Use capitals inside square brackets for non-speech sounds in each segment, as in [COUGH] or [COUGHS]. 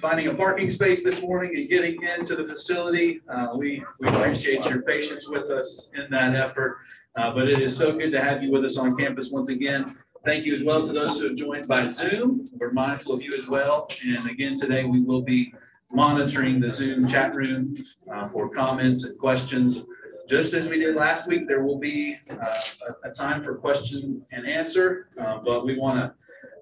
finding a parking space this morning and getting into the facility. Uh, We, we appreciate your patience with us in that effort. Uh, But it is so good to have you with us on campus once again. Thank you as well to those who have joined by Zoom. We're mindful of you as well. And again, today we will be monitoring the Zoom chat room uh, for comments and questions. Just as we did last week, there will be uh, a, a time for question and answer, uh, but we want to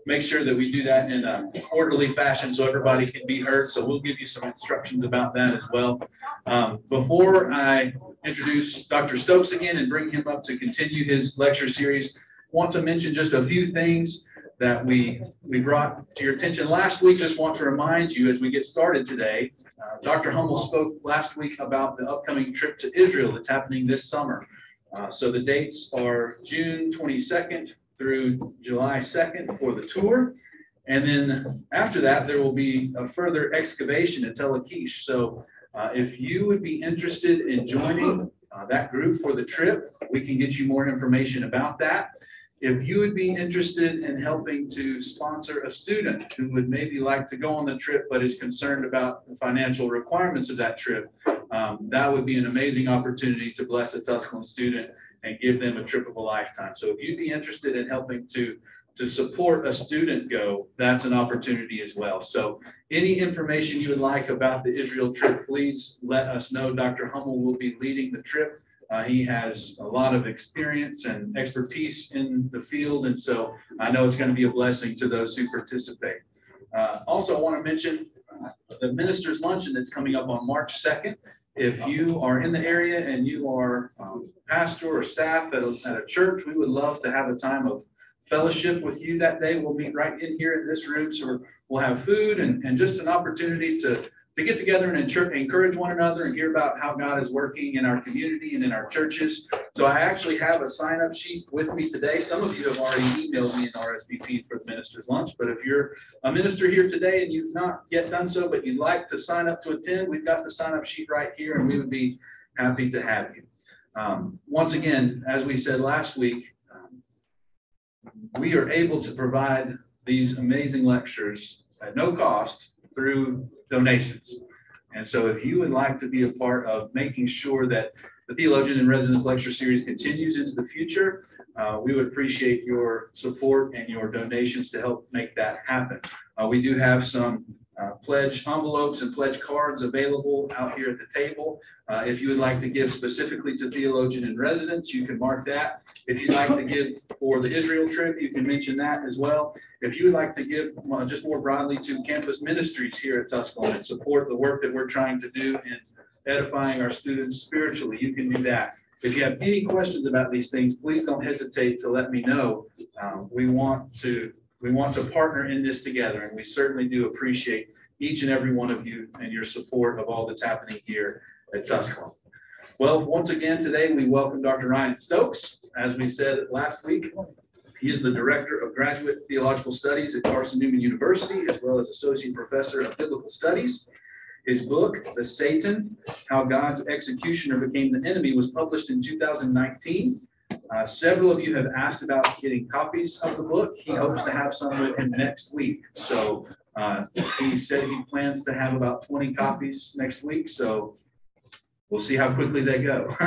make sure that we do that in a orderly fashion so everybody can be heard. So we'll give you some instructions about that as well. Um, Before I introduce Dr. Stokes again and bring him up to continue his lecture series, want to mention just a few things that we, we brought to your attention last week. Just want to remind you as we get started today, uh, Dr. Hummel spoke last week about the upcoming trip to Israel that's happening this summer. Uh, So the dates are June twenty-second through July second for the tour. And then after that, there will be a further excavation at Tel Lachish. So uh, if you would be interested in joining uh, that group for the trip, we can get you more information about that. If you would be interested in helping to sponsor a student who would maybe like to go on the trip but is concerned about the financial requirements of that trip, um, that would be an amazing opportunity to bless a Tusculum student and give them a trip of a lifetime. So if you'd be interested in helping to, to support a student go, that's an opportunity as well. So any information you would like about the Israel trip, please let us know. Dr. Hummel will be leading the trip. Uh, he has a lot of experience and expertise in the field, and so I know it's going to be a blessing to those who participate. Uh, also, I want to mention uh, the ministers' luncheon that's coming up on March 2nd. If you are in the area and you are um, pastor or staff at a, at a church, we would love to have a time of fellowship with you that day. We'll meet right in here in this room, so we'll have food and, and just an opportunity to to get together and encourage one another and hear about how God is working in our community and in our churches. So I actually have a sign up sheet with me today. Some of you have already emailed me an RSVP for the minister's lunch, but if you're a minister here today and you've not yet done so, but you'd like to sign up to attend, we've got the sign up sheet right here and we would be happy to have you. Um, once again, as we said last week, um, we are able to provide these amazing lectures at no cost through donations. And so if you would like to be a part of making sure that the Theologian in Residence Lecture Series continues into the future, uh, we would appreciate your support and your donations to help make that happen. Uh, we do have some uh, pledge envelopes and pledge cards available out here at the table. Uh, if you would like to give specifically to Theologian in Residence, you can mark that. If you'd like to give for the Israel trip, you can mention that as well. If you would like to give uh, just more broadly to campus ministries here at Tusculum and support the work that we're trying to do in edifying our students spiritually, you can do that. If you have any questions about these things, please don't hesitate to let me know. Um, we want to we want to partner in this together, and we certainly do appreciate each and every one of you and your support of all that's happening here at Tusculum. Well, once again, today we welcome Dr. Ryan Stokes. As we said last week, he is the Director of Graduate Theological Studies at Carson Newman University, as well as Associate Professor of Biblical Studies. His book, The Satan, How God's Executioner Became the Enemy, was published in 2019. Uh, several of you have asked about getting copies of the book. He hopes to have some with him next week. So uh, he said he plans to have about 20 copies next week. So we'll see how quickly they go. [LAUGHS]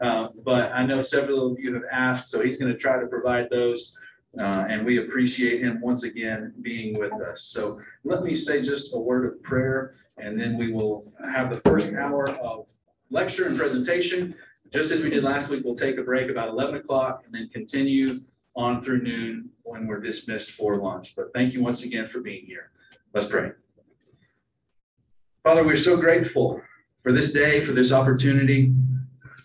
uh, but I know several of you have asked, so he's going to try to provide those. Uh, and we appreciate him once again being with us. So let me say just a word of prayer, and then we will have the first hour of lecture and presentation. Just as we did last week, we'll take a break about 11 o'clock and then continue on through noon when we're dismissed for lunch. But thank you once again for being here. Let's pray. Father, we're so grateful for this day, for this opportunity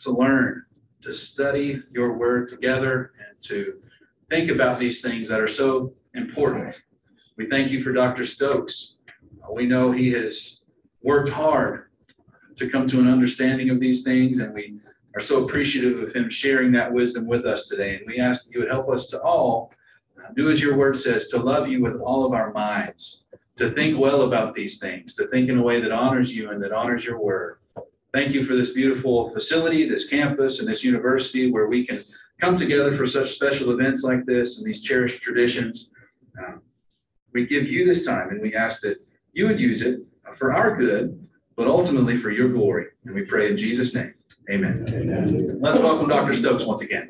to learn, to study your word together, and to think about these things that are so important. We thank you for Dr. Stokes. We know he has worked hard to come to an understanding of these things, and we are so appreciative of him sharing that wisdom with us today. And we ask that you would help us to all do as your word says, to love you with all of our minds, to think well about these things, to think in a way that honors you and that honors your word. Thank you for this beautiful facility, this campus, and this university where we can come together for such special events like this and these cherished traditions. Um, we give you this time and we ask that you would use it for our good, but ultimately for your glory. And we pray in Jesus' name. Amen. Amen. Let's welcome Dr. Stokes once again.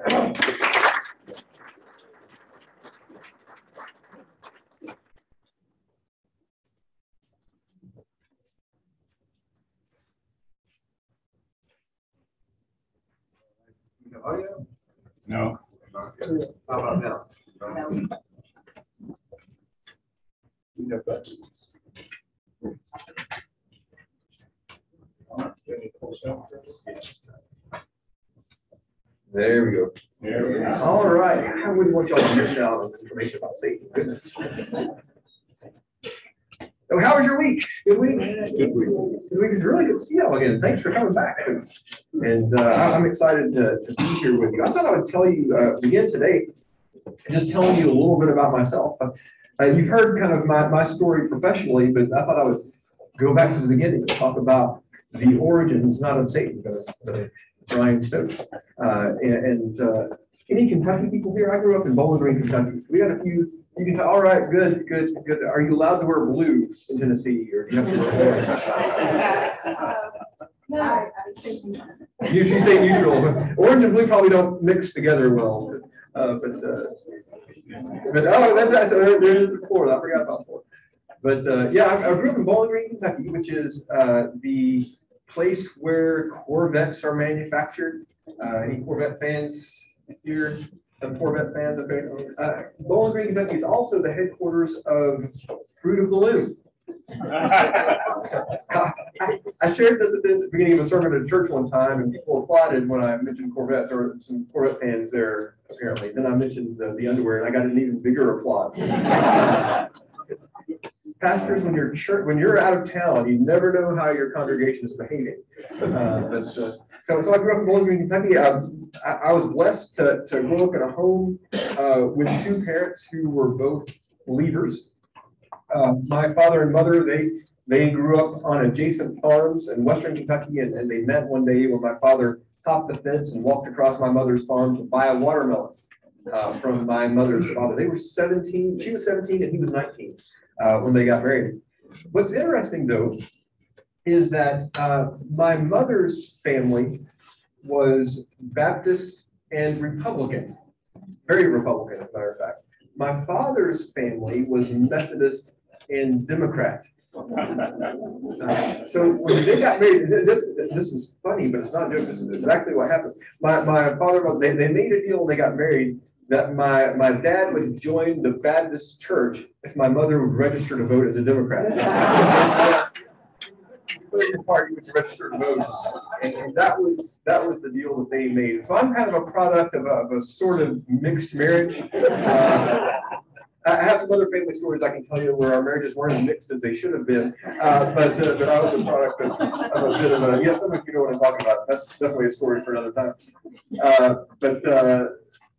Oh, yeah. No. How about now? You have that. There we go. There we go. All right, I wouldn't want y'all to miss out on information about Satan. Goodness. So how was your week? Good week? Good week. Good week. It's really good to see y'all again. Thanks for coming back. And uh, I- I'm excited to, to be here with you. I thought I would tell you, uh, begin today, just telling you a little bit about myself. Uh, you've heard kind of my, my story professionally, but I thought I would go back to the beginning and talk about the origins, not of Satan, but of Ryan Stokes. Uh, and, and, uh, any Kentucky people here? I grew up in Bowling Green, Kentucky. We got a few, you can, all right, good, good, good. Are you allowed to wear blue in Tennessee or do you have to wear orange? I, I think you- You should say neutral. Orange and blue probably don't mix together well, uh, but, uh, but, oh, that's, that's, there is the Florida. I forgot about Florida. But, uh, yeah, I, I grew up in Bowling Green, Kentucky, which is, uh, the place where Corvettes are manufactured. Uh, any Corvette fans here? Some Corvette fans? Okay. Uh, Bowling Green, Kentucky is also the headquarters of Fruit of the Loom. I [LAUGHS] I shared this at the beginning of a sermon at a church one time, and people applauded when I mentioned Corvette. There were some Corvette fans there, apparently. Then I mentioned the, the underwear, and I got an even bigger applause. [LAUGHS] Pastors, when you're church, when you're out of town, you never know how your congregation is behaving. Uh, but, uh, so, so I grew up in Bowling Green, Kentucky. Um, I, I was blessed to, to grow up in a home uh, with two parents who were both believers. Uh, my father and mother, they they grew up on adjacent farms in western Kentucky, and, and they met one day when my father hopped the fence and walked across my mother's farm to buy a watermelon uh, from my mother's father. They were 17, she was 17 and he was 19 uh, when they got married. What's interesting though is that uh, my mother's family was Baptist and Republican, very Republican, as a matter of fact. My father's family was Methodist and Democrat. Uh, So when they got married, this, this is funny, but it's not joke. This is exactly what happened. My, my father, they, they made a deal when they got married that my, my dad would join the Baptist church if my mother would register to vote as a Democrat. [LAUGHS] Party would register to vote. And and that was, that was the deal that they made. So I'm kind of a product of a, of a sort of mixed marriage. Uh, I have some other family stories I can tell you where our marriages weren't as mixed as they should have been. Uh, but, uh, but I was a product of, of a bit of a, yeah, some of you know what I'm talking about. That's definitely a story for another time. Uh, but, uh,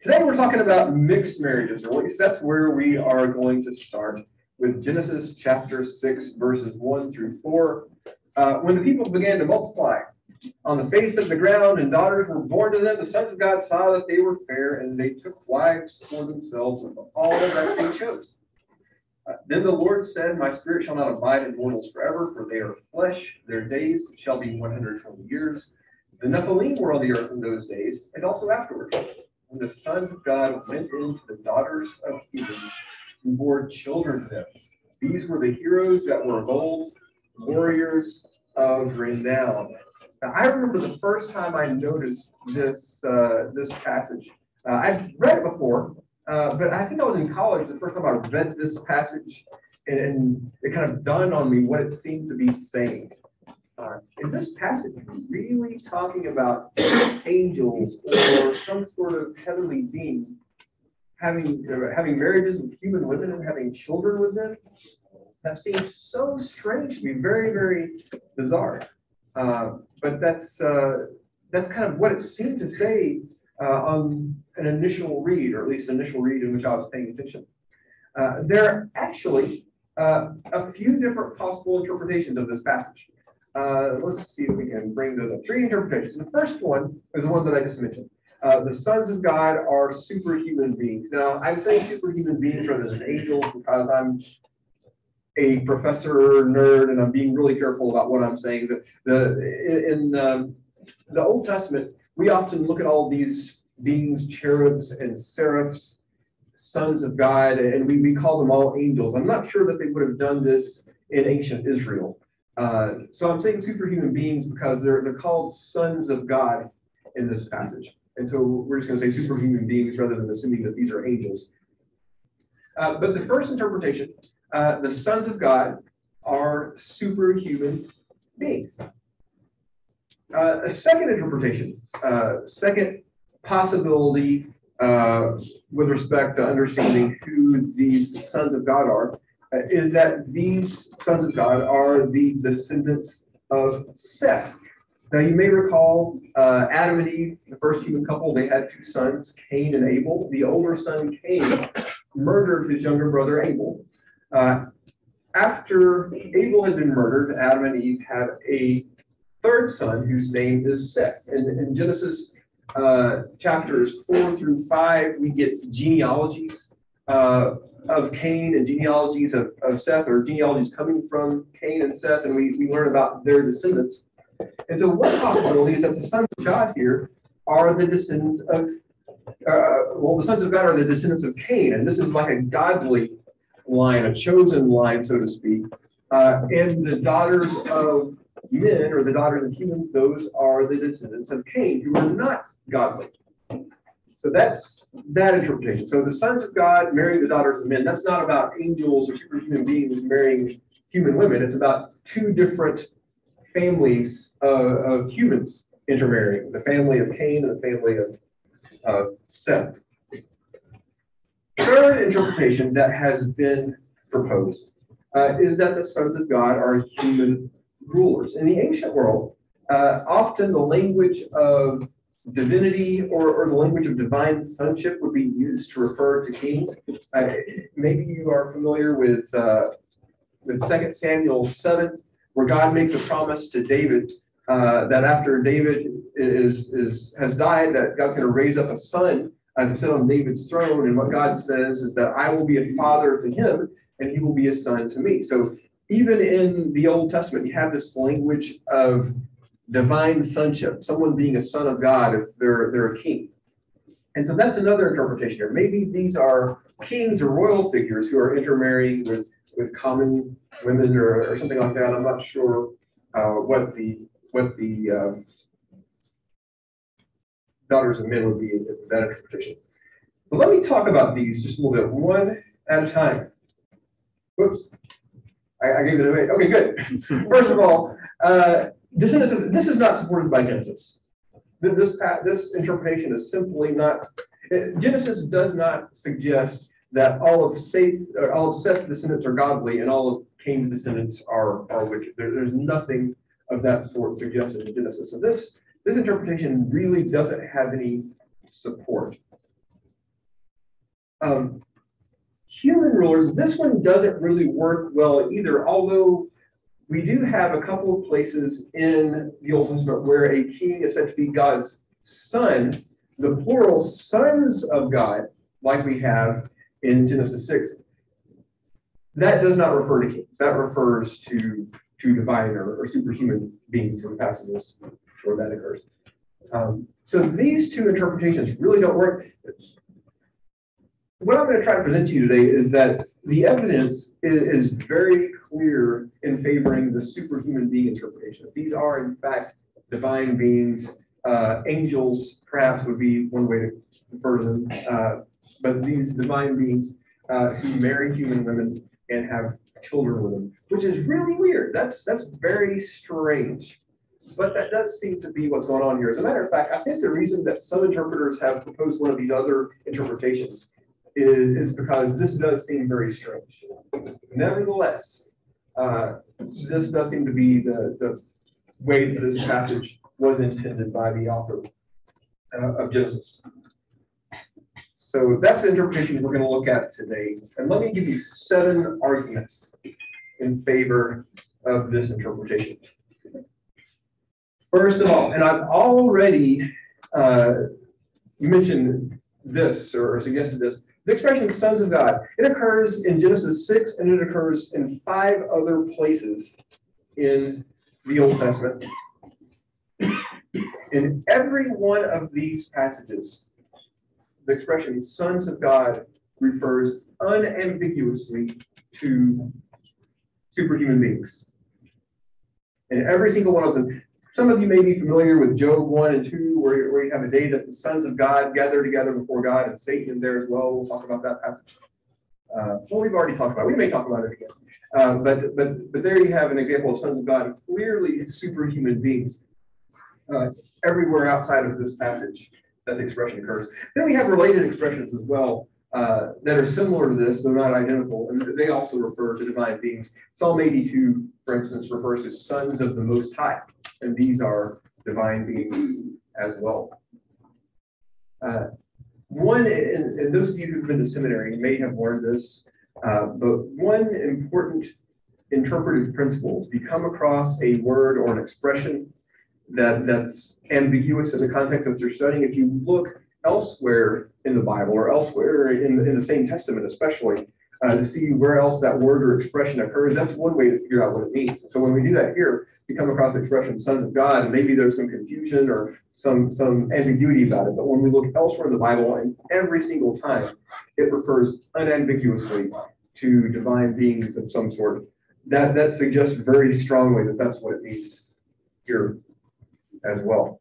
today we're talking about mixed marriages, or at least that's where we are going to start with Genesis chapter six, verses one through four. Uh, when the people began to multiply on the face of the ground and daughters were born to them, the sons of God saw that they were fair and they took wives for themselves of all that they chose. Uh, Then the Lord said, My spirit shall not abide in mortals forever, for they are flesh. Their days shall be one hundred twenty years. The Nephilim were on the earth in those days, and also afterwards, when the sons of God went into the daughters of humans, who bore children to them. These were the heroes that were of old, warriors of renown. Now, I remember the first time I noticed this uh, this passage. Uh, I'd read it before, uh, but I think I was in college the first time I read this passage, and, and it kind of dawned on me what it seemed to be saying. Uh, is this passage really talking about angels or some sort of heavenly being having uh, having marriages with human women and having children with them? That seems so strange to me, very very bizarre. Uh, but that's uh, that's kind of what it seemed to say uh, on an initial read, or at least initial read in which I was paying attention. Uh, there are actually a few different possible interpretations of this passage. Uh, let's see if we can bring those up. Three interpretations. The first one is the one that I just mentioned. Uh, the sons of God are superhuman beings. Now, I'm saying superhuman beings rather than angels because I'm a professor nerd, and I'm being really careful about what I'm saying. The, the, in, um, the Old Testament, we often look at all these beings, cherubs and seraphs, sons of God, and we, we call them all angels. I'm not sure that they would have done this in ancient Israel. Uh, so I'm saying superhuman beings because they're, they're called sons of God in this passage. And so we're just going to say superhuman beings rather than assuming that these are angels. Uh, but the first interpretation, uh, the sons of God are superhuman beings. Uh, a second interpretation, uh, second possibility uh, with respect to understanding who these sons of God are, is that these sons of God are the descendants of Seth. Now, you may recall uh, Adam and Eve, the first human couple, they had two sons, Cain and Abel. The older son, Cain, murdered his younger brother, Abel. Uh, after Abel had been murdered, Adam and Eve had a third son whose name is Seth. And in Genesis uh, chapters four through five, we get genealogies uh, of Cain and genealogies of, of Seth, or genealogies coming from Cain and Seth, and we, we learn about their descendants. And so one possibility is that the sons of God here are the descendants of, uh, well, the sons of God are the descendants of Cain, and this is like a godly line, a chosen line, so to speak. Uh, and the daughters of men, or the daughters of humans, those are the descendants of Cain, who are not godly. So that's that interpretation. So the sons of God marry the daughters of men. That's not about angels or superhuman beings marrying human women. It's about two different families uh, of humans intermarrying, the family of Cain and the family of uh, Seth. Third interpretation that has been proposed uh, is that the sons of God are human rulers. In the ancient world, uh, often the language of divinity or, or the language of divine sonship would be used to refer to kings. Uh, maybe you are familiar with uh, with Second Samuel 7, where God makes a promise to David uh, that after David is, is has died, that God's going to raise up a son uh, to sit on David's throne. And what God says is that I will be a father to him, and he will be a son to me. So even in the Old Testament, you have this language of divine sonship, someone being a son of God if they're they're a king. And so that's another interpretation here. Maybe these are kings or royal figures who are intermarrying with, with common women or, or something like that. I'm not sure uh, what the what the um, daughters of men would be in that interpretation. But let me talk about these just a little bit, one at a time. Whoops. I, I gave it away. Okay, good. [LAUGHS] First of all, uh, descendants of, this is not supported by Genesis. This, this interpretation is simply not, Genesis does not suggest that all of Seth's, all of Seth's descendants are godly and all of Cain's descendants are, are wicked. There, there's nothing of that sort suggested in Genesis. So this, this interpretation really doesn't have any support. Um, human rulers, this one doesn't really work well either, although we do have a couple of places in the Old Testament where a king is said to be God's son, the plural sons of God, like we have in Genesis 6. That does not refer to kings. That refers to, to divine or, or superhuman beings in the passages where that occurs. Um, so these two interpretations really don't work. What I'm going to try to present to you today is that the evidence is, is very clear in favoring the superhuman being interpretation. These are, in fact, divine beings. Uh, angels, perhaps, would be one way to refer to them. Uh, but these divine beings uh, who marry human women and have children with them, which is really weird. That's that's very strange. But that does seem to be what's going on here. As a matter of fact, I think the reason that some interpreters have proposed one of these other interpretations is, is because this does seem very strange. Nevertheless, uh, this does seem to be the, the way that this passage was intended by the author uh, of Genesis. So that's the interpretation we're going to look at today. And let me give you seven arguments in favor of this interpretation. First of all, and I've already uh, mentioned this or suggested this, The expression sons of God, it occurs in Genesis six and it occurs in five other places in the Old Testament. [COUGHS] In every one of these passages, the expression sons of God refers unambiguously to superhuman beings. In every single one of them, some of you may be familiar with Job 1 and 2, where, where you have a day that the sons of God gather together before God, and Satan is there as well. We'll talk about that passage. Uh, well, we've already talked about it. We may talk about it again. Um, but, but, but there you have an example of sons of God, clearly superhuman beings. Uh, everywhere outside of this passage, that the expression occurs. Then we have related expressions as well uh, that are similar to this, though not identical, and they also refer to divine beings. Psalm 82, for instance, refers to sons of the Most High, and these are divine beings as well. Uh, one, and, and, those of you who've been to seminary may have learned this, uh, but one important interpretive principle is if you come across a word or an expression that, that's ambiguous in the context that you're studying, if you look elsewhere in the Bible or elsewhere in, in the same testament, especially uh, to see where else that word or expression occurs. That's one way to figure out what it means. So when we do that here, we come across the expression sons of God, and maybe there's some confusion or some, some ambiguity about it. But when we look elsewhere in the Bible, and every single time it refers unambiguously to divine beings of some sort, that, that suggests very strongly that that's what it means here as well.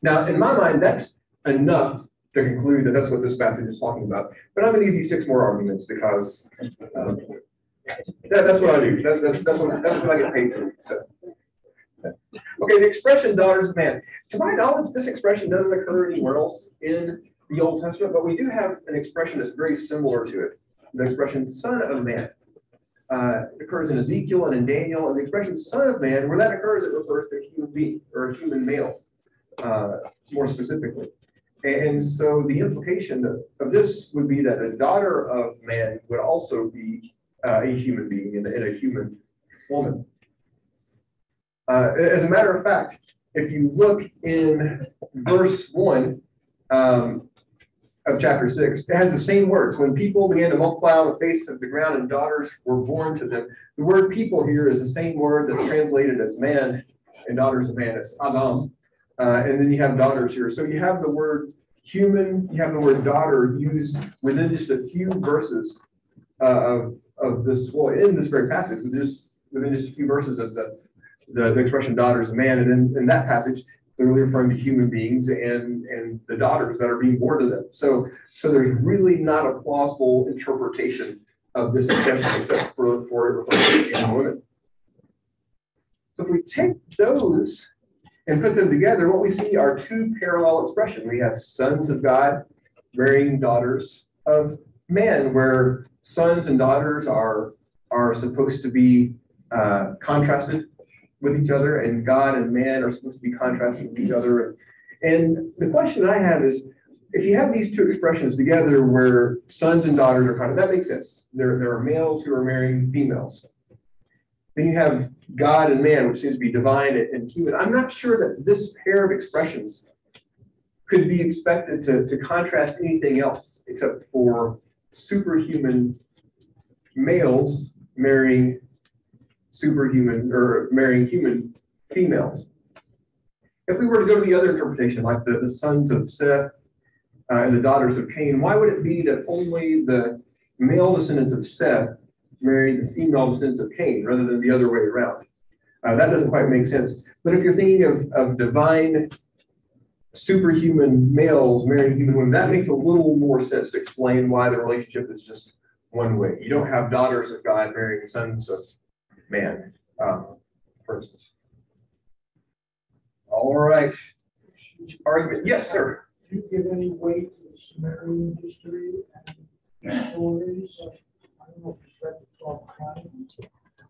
Now, in my mind, that's enough to conclude that that's what this passage is talking about. But I'm going to give you six more arguments because um, that, that's what I do. That's, that's, that's, what, that's what I get paid for. So. Okay, the expression daughters of man. To my knowledge, this expression doesn't occur anywhere else in the Old Testament, but we do have an expression that's very similar to it. The expression son of man uh, occurs in Ezekiel and in Daniel, and the expression son of man, where that occurs, it refers to a human being or a human male, uh, more specifically. And so the implication of, of this would be that a daughter of man would also be uh, a human being and, a human woman. Uh, as a matter of fact, if you look in verse 1 um, of chapter 6, it has the same words. When people began to multiply on the face of the ground and daughters were born to them, the word people here is the same word that's translated as man and daughters of man. It's Adam. Uh, and then you have daughters here. So you have the word human, you have the word daughter used within just a few verses uh, of, of this, well, in this very passage, within just, within just a few verses of the, the, the expression daughters of man. And in, in that passage, they're referring to human beings and, and the daughters that are being born to them. So, so there's really not a plausible interpretation of this exception except for, for it referring women. So if we take those and put them together, what we see are two parallel expressions. We have sons of God marrying daughters of man, where sons and daughters are, are supposed to be uh, contrasted with each other, and God and man are supposed to be contrasted with each other. And the question I have is, if you have these two expressions together where sons and daughters are kind of, that makes sense. There, there are males who are marrying females. Then you have God and man, which seems to be divine and human. I'm not sure that this pair of expressions could be expected to, to contrast anything else except for superhuman males marrying superhuman or marrying human females. If we were to go to the other interpretation, like the, the sons of Seth uh, and the daughters of Cain, why would it be that only the male descendants of Seth married the female descendants of Cain rather than the other way around. Uh, that doesn't quite make sense. But if you're thinking of, of divine superhuman males marrying human women, that makes a little more sense to explain why the relationship is just one way. You don't have daughters of God marrying sons of man, um, for instance. All right. Argument. Yes, sir. Do you give any weight to the Sumerian history and stories of, I don't know if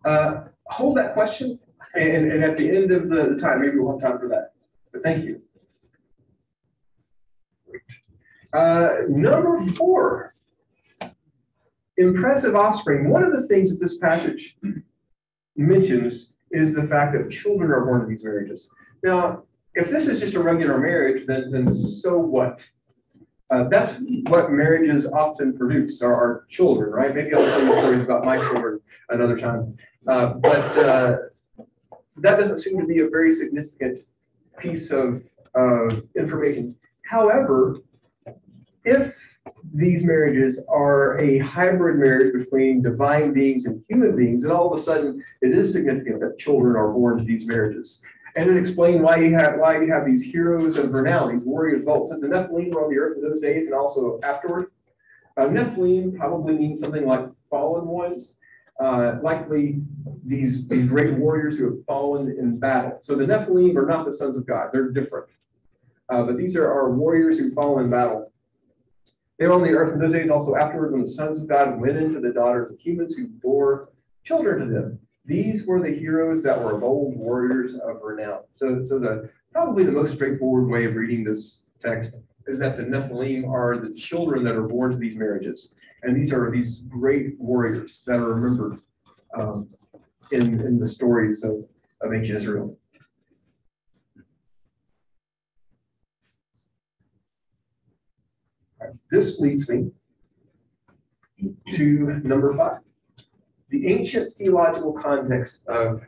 uh, hold that question, and, and at the end of the, the time, maybe we'll have time for that. But thank you. Uh, number four, impressive offspring. One of the things that this passage mentions is the fact that children are born to these marriages. Now, if this is just a regular marriage, then, then so what? Uh, that's what marriages often produce, are children, right? Maybe I'll tell you stories about my children another time. Uh, but, uh, that doesn't seem to be a very significant piece of, of information. However, if these marriages are a hybrid marriage between divine beings and human beings, then all of a sudden it is significant that children are born to these marriages. And it explained why you have why you have these heroes and these warriors old. Since the Nephilim were on the earth in those days and also afterward, uh, Nephilim probably means something like fallen ones, uh, likely these these great warriors who have fallen in battle. So the Nephilim are not the sons of God; they're different. Uh, but these are our warriors who fall in battle. They were on the earth in those days, also afterward, when the sons of God went into the daughters of humans who bore children to them. These were the heroes that were bold warriors of renown. So, so the probably the most straightforward way of reading this text is that the Nephilim are the children that are born to these marriages. And these are these great warriors that are remembered um, in, in the stories of, of ancient Israel. All right, This leads me to number five the ancient theological context of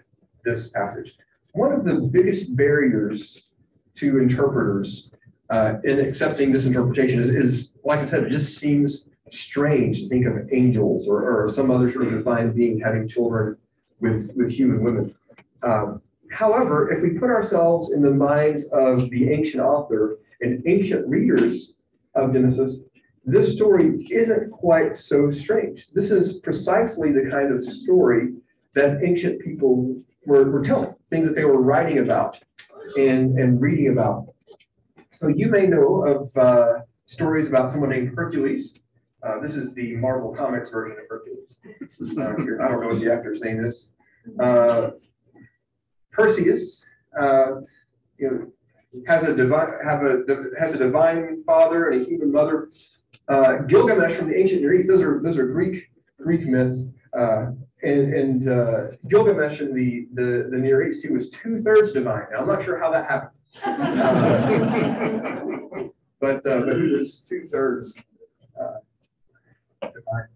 this passage. One of the biggest barriers to interpreters uh, in accepting this interpretation is, is, like I said, it just seems strange to think of angels or, or some other sort of divine being having children with, with human women. Um, however, if we put ourselves in the minds of the ancient author and ancient readers of Genesis, this story isn't quite so strange. This is precisely the kind of story that ancient people were, were telling, things that they were writing about and, and reading about. So you may know of uh, stories about someone named Hercules. Uh, this is the Marvel Comics version of Hercules. Uh, I don't know what the actor's name is. Uh, Perseus, uh, you know, has a divine have a has a divine father and a human mother uh, Gilgamesh from the ancient Near East, those are those are Greek Greek myths. Uh, and and uh, Gilgamesh in the, the, the Near East, he was two thirds divine. Now, I'm not sure how that happened. [LAUGHS] [LAUGHS] but, uh, but he was two thirds uh, divine.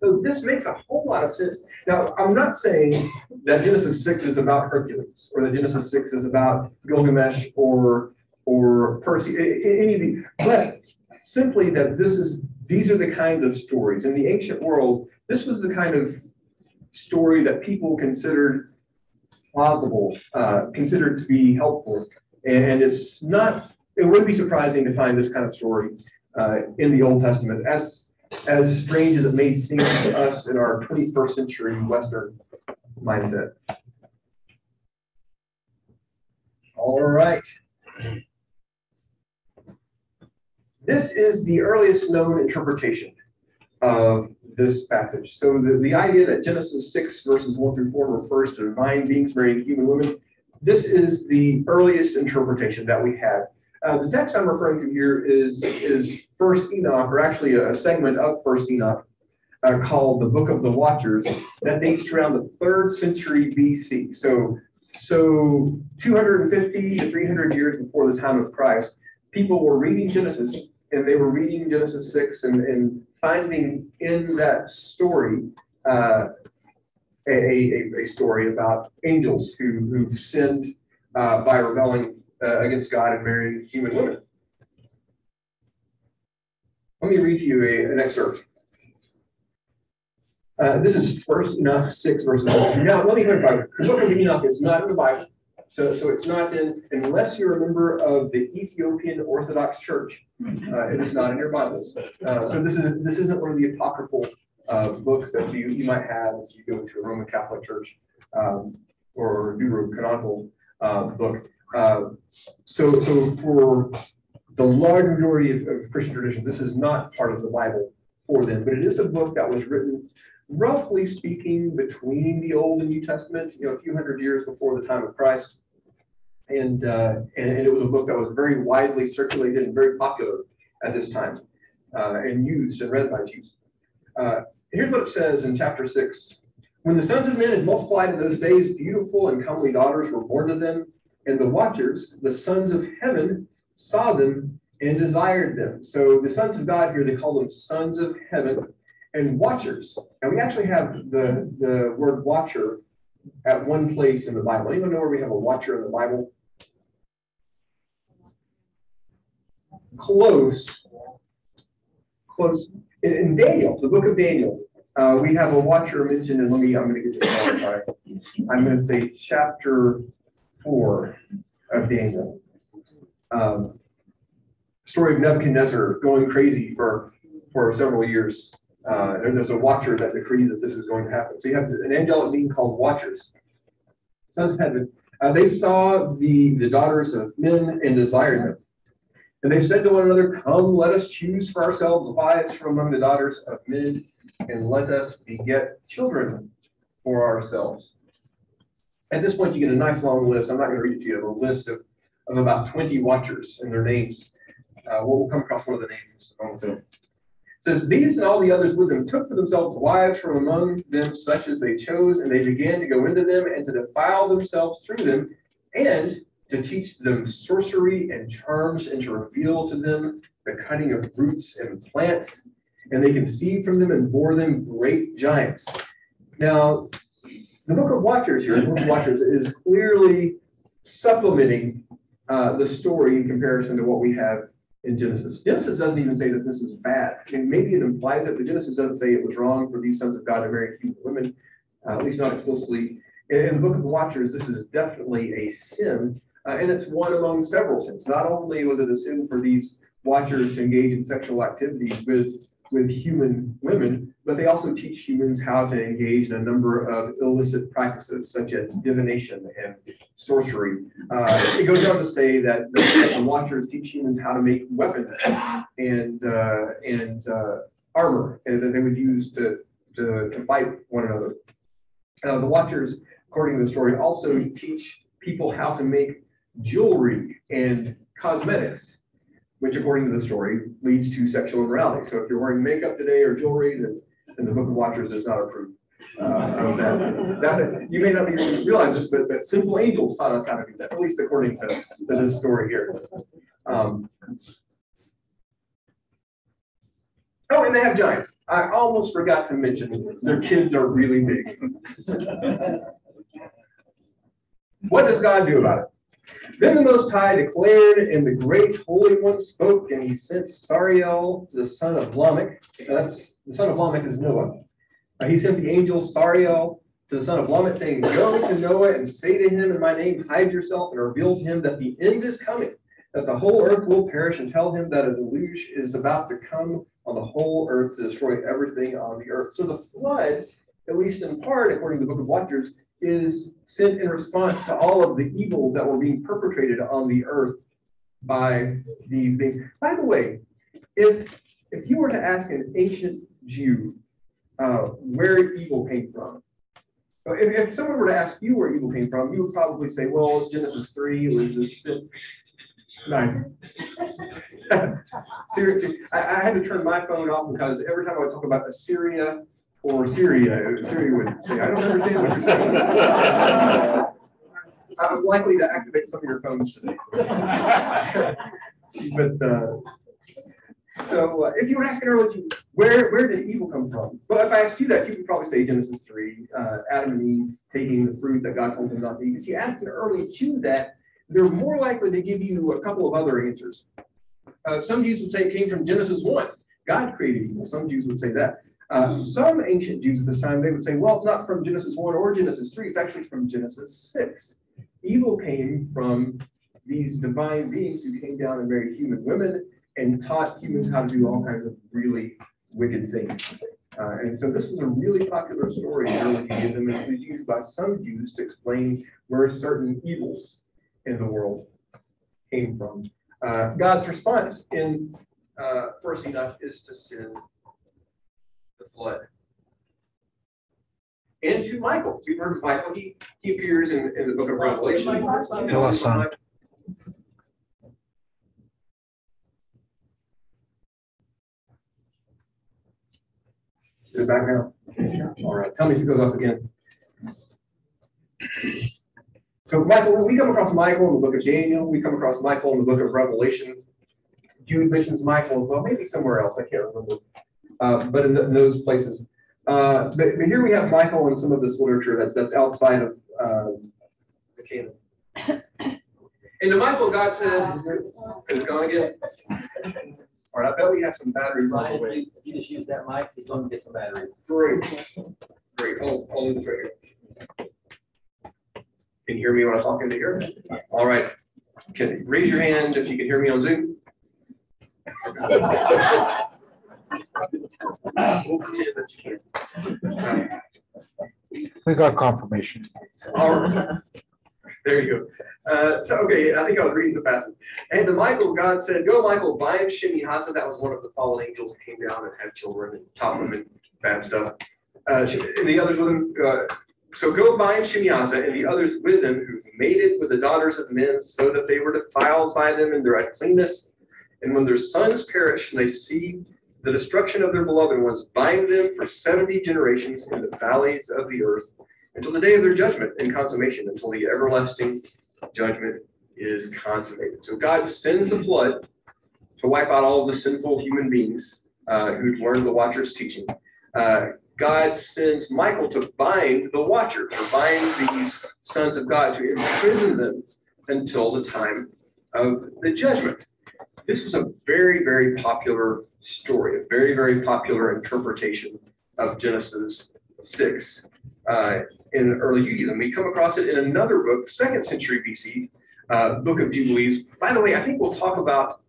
So this makes a whole lot of sense. Now, I'm not saying that Genesis 6 is about Hercules or that Genesis 6 is about Gilgamesh or or Percy, but simply that this is these are the kinds of stories. In the ancient world this was the kind of story that people considered plausible uh, considered to be helpful. And it's not it would be surprising to find this kind of story uh, in the old testament. As as strange as it may seem to us in our 21st century western mindset all right this is the earliest known interpretation of this passage. So the, the idea that Genesis 6 verses 1 through 4 refers to divine beings marrying human women, this is the earliest interpretation that we have. Uh, the text I'm referring to here is, is First Enoch, or actually a segment of First Enoch, uh, called the Book of the Watchers, that dates around the third century BC. So, so 250 to 300 years before the time of Christ, people were reading Genesis and they were reading Genesis 6 and, and finding in that story uh, a, a, a, story about angels who, who've sinned uh, by rebelling uh, against God and marrying human women. Let me read to you a, an excerpt. Uh, this is First Enoch 6, verses 1. Now, let me clarify. The book of Enoch is not in the Bible. So, so it's not in, unless you're a member of the Ethiopian Orthodox Church, uh, it is not in your Bibles. Uh, so this is this isn't one of the apocryphal uh, books that you, you might have if you go to a Roman Catholic church um, or Deuterocanonical uh, book. Uh, so, so for the large majority of, of Christian traditions, this is not part of the Bible for them, but it is a book that was written roughly speaking between the Old and New Testament, you know, a few hundred years before the time of Christ and, uh, and, and it was a book that was very widely circulated and very popular at this time uh, and used and read by Jews. Uh, here's what it says in chapter six. When the sons of men had multiplied in those days, beautiful and comely daughters were born to them, and the watchers, the sons of heaven, saw them and desired them. So the sons of God here, they call them sons of heaven and watchers. And we actually have the, the word watcher at one place in the Bible. Anyone know where we have a watcher in the Bible? Close. Close. In, in Daniel, the book of Daniel, uh, we have a watcher mentioned, and let me, I'm gonna get this sorry. I'm gonna say chapter four of Daniel. Um, Story of Nebuchadnezzar going crazy for, for several years. Uh, and there's a watcher that decrees that this is going to happen. So you have an angelic being called watchers. Sons of heaven. Uh, they saw the, the daughters of men and desired them. And they said to one another, Come, let us choose for ourselves wives from among the daughters of men, and let us beget children for ourselves. At this point, you get a nice long list. I'm not going to read it to you, a list of, of about 20 watchers and their names. Uh, we'll come across one of the names in just a moment. It Says, These and all the others with them took for themselves wives from among them such as they chose, and they began to go into them and to defile themselves through them, and to teach them sorcery and charms, and to reveal to them the cutting of roots and plants. And they conceived from them and bore them great giants. Now, the book of Watchers here, the book of Watchers, is clearly supplementing uh, the story in comparison to what we have in Genesis. Genesis doesn't even say that this is bad. Maybe it implies it, but Genesis doesn't say it was wrong for these sons of God to marry human women, uh, at least not explicitly. In, in the book of the Watchers, this is definitely a sin, uh, and it's one among several sins. Not only was it a sin for these watchers to engage in sexual activities with with human women, but they also teach humans how to engage in a number of illicit practices such as divination and sorcery. Uh, it goes on to say that the, the watchers teach humans how to make weapons and uh, and uh, armor that they would use to, to, to fight one another. The watchers, according to the story, also teach people how to make jewelry and cosmetics which according to the story leads to sexual immorality. So if you're wearing makeup today or jewelry, then, then the Book of Watchers does not approve uh, that. that. You may not even realize this, but, but sinful angels taught us how to do that, at least according to, to this story here. Um, oh, and they have giants. I almost forgot to mention their kids are really big. [LAUGHS] what does God do about it? Then the Most High declared, and the great Holy One spoke, and he sent Sariel, the son of Lamech. That's the son of Lamech is Noah. Uh, he sent the angel Sariel to the son of Lamech, saying, Go to Noah and say to him in my name, hide yourself, and reveal to him that the end is coming, that the whole earth will perish, and tell him that a deluge is about to come on the whole earth to destroy everything on the earth. So the flood, at least in part, according to the book of Watchers, is sent in response to all of the evil that were being perpetrated on the earth by these things. By the way, if if you were to ask an ancient Jew uh, where evil came from, if, if someone were to ask you where evil came from, you would probably say, "Well, it's Genesis three. Was this sin." Nice. [LAUGHS] Seriously, I, I had to turn my phone off because every time I talk about Assyria or Syria, Siri would say, I don't understand what you're saying. [LAUGHS] I'm likely to activate some of your phones today. [LAUGHS] But, uh, so uh, if you were asking earlier, where, where did evil come from? Well, if I asked you that, you would probably say Genesis three, uh, Adam and Eve taking the fruit that God told them not to eat. If you asked an early Jew that, they're more likely to give you a couple of other answers. Uh, some Jews would say it came from Genesis one. God created evil. Some Jews would say that. Uh, some ancient Jews at this time, they would say, well, it's not from Genesis 1 or Genesis 3, it's actually from Genesis 6. Evil came from these divine beings who came down and married human women and taught humans how to do all kinds of really wicked things. Uh, and so this was a really popular story in early Judaism, and it was used by some Jews to explain where certain evils in the world came from. Uh, God's response in uh, First Enoch is to send the flood. And to Michael, you've heard of Michael, he, he appears in, in the book of Revelation. in the book son. Is it back now? All right, tell me if it goes off again. So Michael, we come across Michael in the book of Daniel, we come across Michael in the book of Revelation. Jude mentions Michael as well, maybe somewhere else, I can't remember. Uh, but in, th- in those places. Uh, but, but here we have Michael and some of this literature that's, that's outside of, um, the canon. [COUGHS] And to Michael, got said, is it again? All right, I bet we have some batteries on the way. if you- just use that mic, he's going to get some batteries. Great, great, oh, hold this right here. Can you hear me when I'm talking to here? All right, can, raise your hand if you can hear me on Zoom. [LAUGHS] [LAUGHS] We got confirmation. There you go. Uh, so, okay, I think I was reading the passage. And the Michael, God said, go Michael, bind Shemihazah. That was one of the fallen angels who came down and had children and taught them and bad stuff. Uh, and the others with him, uh, so go bind Shemihazah and the others with him who've mated with the daughters of men so that they were defiled by them in their uncleanness. And when their sons perish and they see the destruction of their beloved ones, bind them for seventy generations in the valleys of the earth until the day of their judgment and consummation, until the everlasting judgment is consummated. So God sends a flood to wipe out all of the sinful human beings uh, who'd learned the Watcher's teaching. Uh, God sends Michael to bind the Watchers, or bind these sons of God, to imprison them until the time of the judgment. This was a very, very popular story, a very, very popular interpretation of Genesis 6 uh, in early Judaism. We come across it in another book, second century BC, uh, Book of Jubilees. By the way, I think we'll talk about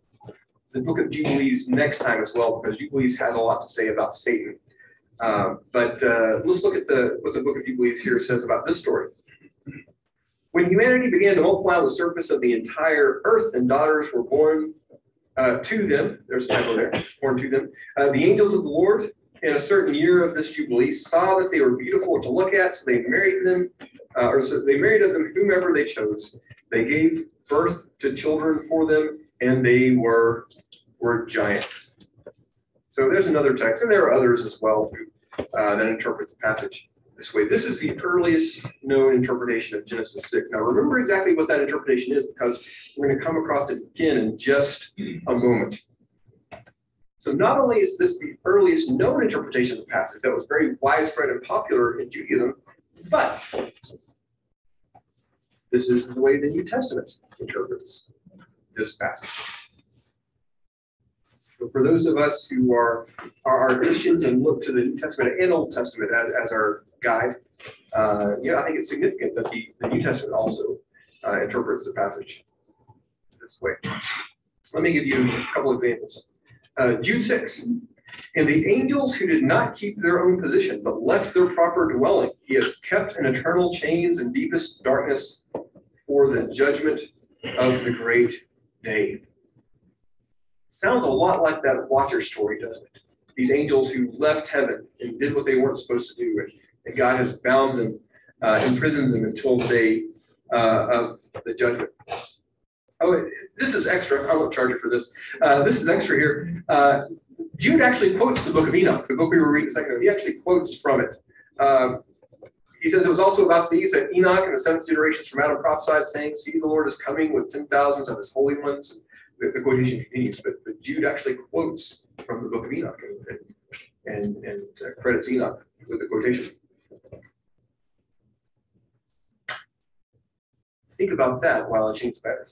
the Book of Jubilees next time as well, because Jubilees has a lot to say about Satan. Uh, but uh, let's look at the what the Book of Jubilees here says about this story. When humanity began to multiply on the surface of the entire earth, and daughters were born uh, to them, there's a typo there, born to them, uh, the angels of the Lord in a certain year of this jubilee saw that they were beautiful to look at, so they married them, uh, or so they married of them whomever they chose. They gave birth to children for them, and they were were giants. So there's another text, and there are others as well uh, that interpret the passage this way. This is the earliest known interpretation of Genesis 6. Now remember exactly what that interpretation is, because we're going to come across it again in just a moment. So not only is this the earliest known interpretation of the passage that was very widespread and popular in Judaism, but this is the way the New Testament interprets this passage. So for those of us who are, are, Christians and look to the New Testament and Old Testament as, as our guide, uh, yeah, I think it's significant that the, the New Testament also uh, interprets the passage this way. Let me give you a couple examples. Uh, Jude 6. And the angels who did not keep their own position, but left their proper dwelling, he has kept in eternal chains and deepest darkness for the judgment of the great day. Sounds a lot like that Watcher story, doesn't it? These angels who left heaven and did what they weren't supposed to do, and, and God has bound them, uh, imprisoned them until the day uh, of the judgment. Oh, this is extra. I won't charge you for this. Uh, this is extra here. Uh, Jude actually quotes the book of Enoch, the book we were reading a second ago. He actually quotes from it. Um, he says it was also about these that Enoch and the seventh generations from Adam prophesied, saying, See, the Lord is coming with ten thousands of his holy ones. The, the quotation continues, but, but Jude actually quotes from the book of Enoch and, and, and, and uh, credits Enoch with the quotation. Think about that while I change better.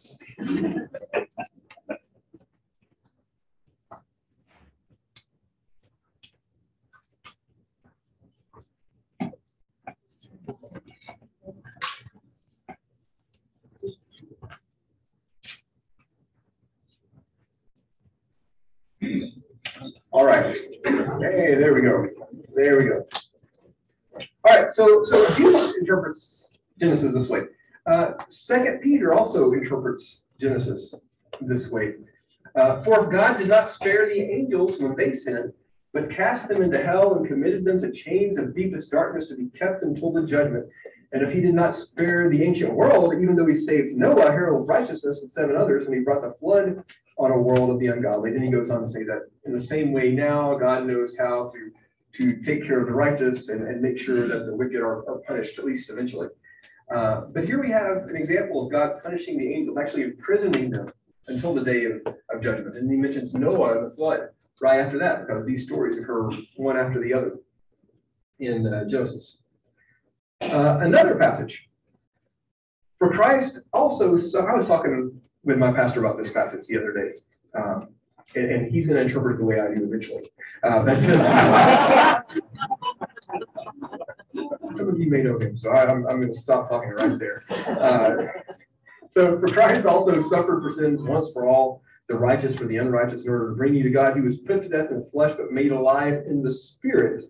All right. Hey, there we go. There we go. All right, so, so Jesus interprets Genesis this way. Uh, Second Peter also interprets Genesis this way. Uh, For if God did not spare the angels when they sinned, but cast them into hell and committed them to chains of deepest darkness to be kept until the judgment. And if he did not spare the ancient world, even though he saved Noah, herald of righteousness, with seven others, and he brought the flood on a world of the ungodly. Then he goes on to say that in the same way now, God knows how to, to take care of the righteous and, and make sure that the wicked are, are punished, at least eventually. Uh, but here we have an example of God punishing the angels, actually imprisoning them until the day of, of judgment. And he mentions Noah and the flood right after that, because these stories occur one after the other in uh, Genesis. Uh, another passage. For Christ also, so I was talking with my pastor about this passage the other day. Um, and, and he's gonna interpret it the way I do eventually. Uh, [LAUGHS] Some of you may know him, so I- I'm, I'm gonna stop talking right there. Uh, So for Christ also suffered for sins once for all, the righteous for the unrighteous, in order to bring you to God. He was put to death in the flesh, but made alive in the spirit,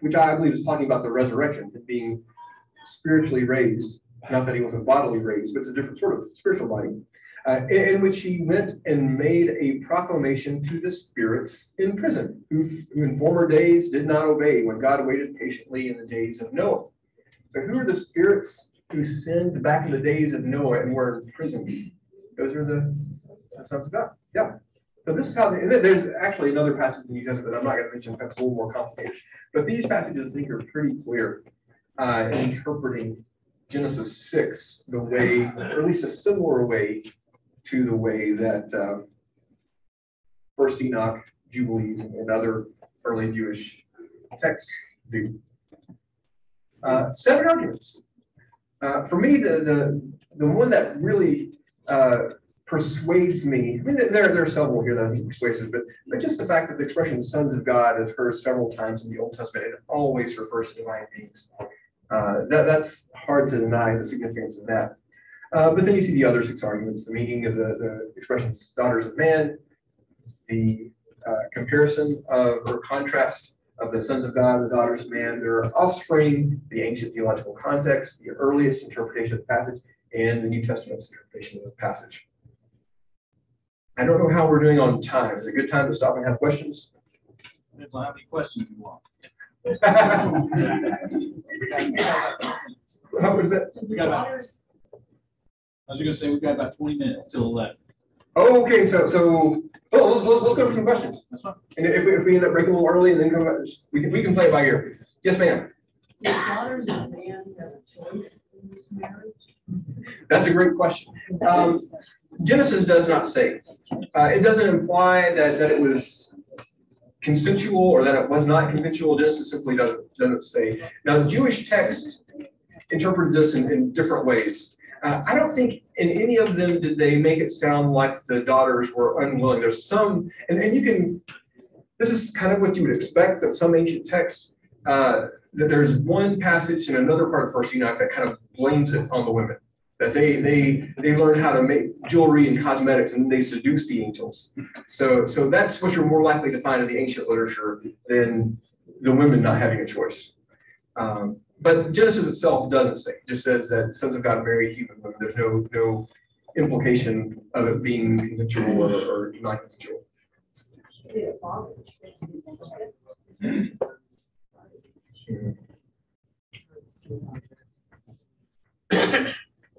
which I believe is talking about the resurrection, being spiritually raised. Not that he wasn't bodily raised, but it's a different sort of spiritual body. Uh, in, in which he went and made a proclamation to the spirits in prison, who, who in former days did not obey when God waited patiently in the days of Noah. So who are the spirits who sinned back in the days of Noah and were in prison? Those are the sons of God. Yeah. So this is how, they- there's actually another passage in the New Testament that I'm not going to mention, that's a little more complicated. But these passages, I think, are pretty clear uh, in interpreting Genesis six the way, or at least a similar way to the way that um, First Enoch, Jubilees, and other early Jewish texts do. Uh, Seven arguments. Uh, For me, the, the, the one that really uh, persuades me, I mean, there, there are several here that I think persuasive, but, but just the fact that the expression sons of God is heard several times in the Old Testament, it always refers to divine beings. Uh, that, that's hard to deny the significance of that. Uh, but then you see the other six arguments, the meaning of the, the expressions daughters of man, the uh, comparison of or contrast of the sons of God and the daughters of man, their offspring, the ancient theological context, the earliest interpretation of the passage, and the New Testament's interpretation of the passage. I don't know how we're doing on time. Is it a good time to stop and have questions? Depends on how many questions you want. [LAUGHS] How was that? We got about, I was gonna say, we've got about twenty minutes till eleven. Oh, okay, so, so, oh, let's, let's, let's go for some questions. That's fine. And if we, if we end up breaking a little early and then come back, we can, we can play it by ear. Yes, ma'am. Do daughters of man have a choice in this marriage? That's a great question. Um, Genesis does not say. Uh, it doesn't imply that, that it was consensual or that it was not consensual. Genesis simply doesn't, doesn't say. Now, Jewish texts interpreted this in, in different ways. Uh, I don't think in any of them did they make it sound like the daughters were unwilling. There's some, and, and you can, this is kind of what you would expect that some ancient texts, uh, that there's one passage in another part of First Enoch that kind of blames it on the women that they they they learn how to make jewelry and cosmetics and they seduce the angels. So so that's what you're more likely to find in the ancient literature than the women not having a choice. Um, but Genesis itself doesn't say, it just says that sons of God marry human women. There's no no implication of it being consensual or, or not consensual.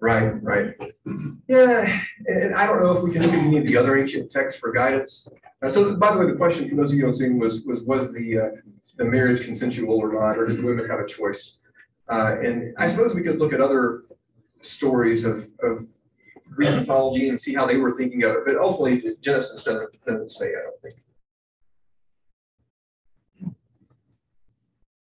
Right, right. Yeah, and I don't know if we can look at any of the other ancient texts for guidance. Uh, so by the way, the question for those of you on Zoom was, was, was the, uh, the marriage consensual or not, or did women have a choice? Uh, and I suppose we could look at other stories of, of Greek mythology and see how they were thinking of it, but ultimately Genesis doesn't, doesn't say, I don't think.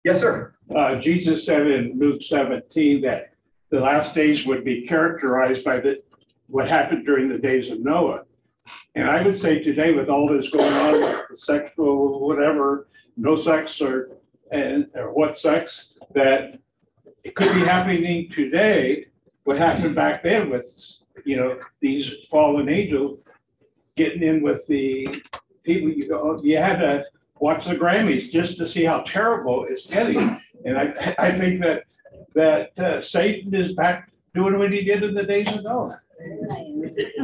Yes, sir. Uh, Jesus said in Luke seventeen that the last days would be characterized by the, what happened during the days of Noah. And I would say today with all this going on, with sexual, whatever, no sex or, and, or what sex, that it could be happening today, what happened back then with, you know, these fallen angels getting in with the people, you go, you had to watch the Grammys just to see how terrible it's getting. And I, I think that, that uh, Satan is back doing what he did in the days of Noah.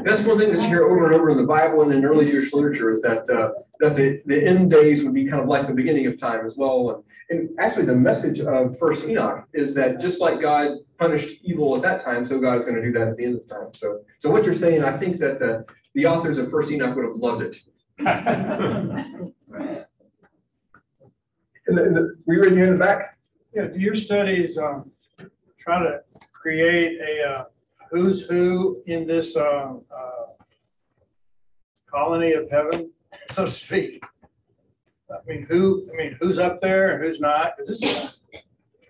That's one thing that you hear over and over in the Bible and in early Jewish literature is that, uh, that the, the end days would be kind of like the beginning of time as well. And, and actually the message of first Enoch is that just like God punished evil at that time, so God is going to do that at the end of time. So, so what you're saying, I think that the, the authors of first Enoch would have loved it. And the, and the, were you reading in the back? Yeah, do your studies, um, try to create a, uh, who's who in this, uh, uh, colony of heaven, [LAUGHS] so to speak? I mean, who, I mean, who's up there and who's not? Is this,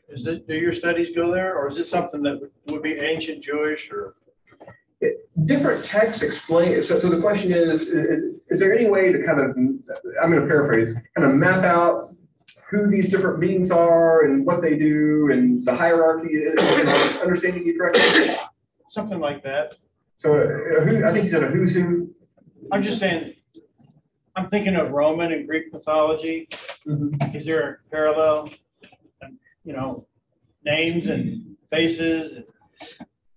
is it, do your studies go there, or is this something that would be ancient Jewish or? different texts explain, so, so the question is, is, is there any way to kind of, I'm gonna paraphrase, kind of map out who these different beings are and what they do and the hierarchy, is understanding you correctly? Something like that. So, uh, who, I think you said a who's who. I'm just saying, I'm thinking of Roman and Greek mythology. Is there a parallel? And, You know, names and faces and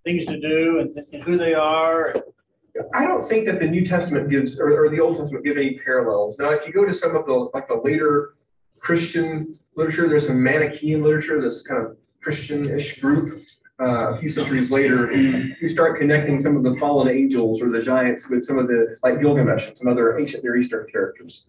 things to do and and who they are. I don't think that the New Testament gives, or, or the Old Testament give any parallels. Now, if you go to some of the, like the later Christian literature, there's some Manichaean literature, this kind of Christian-ish group, uh, a few centuries later, who start connecting some of the fallen angels or the giants with some of the, like Gilgamesh and some other ancient Near Eastern characters.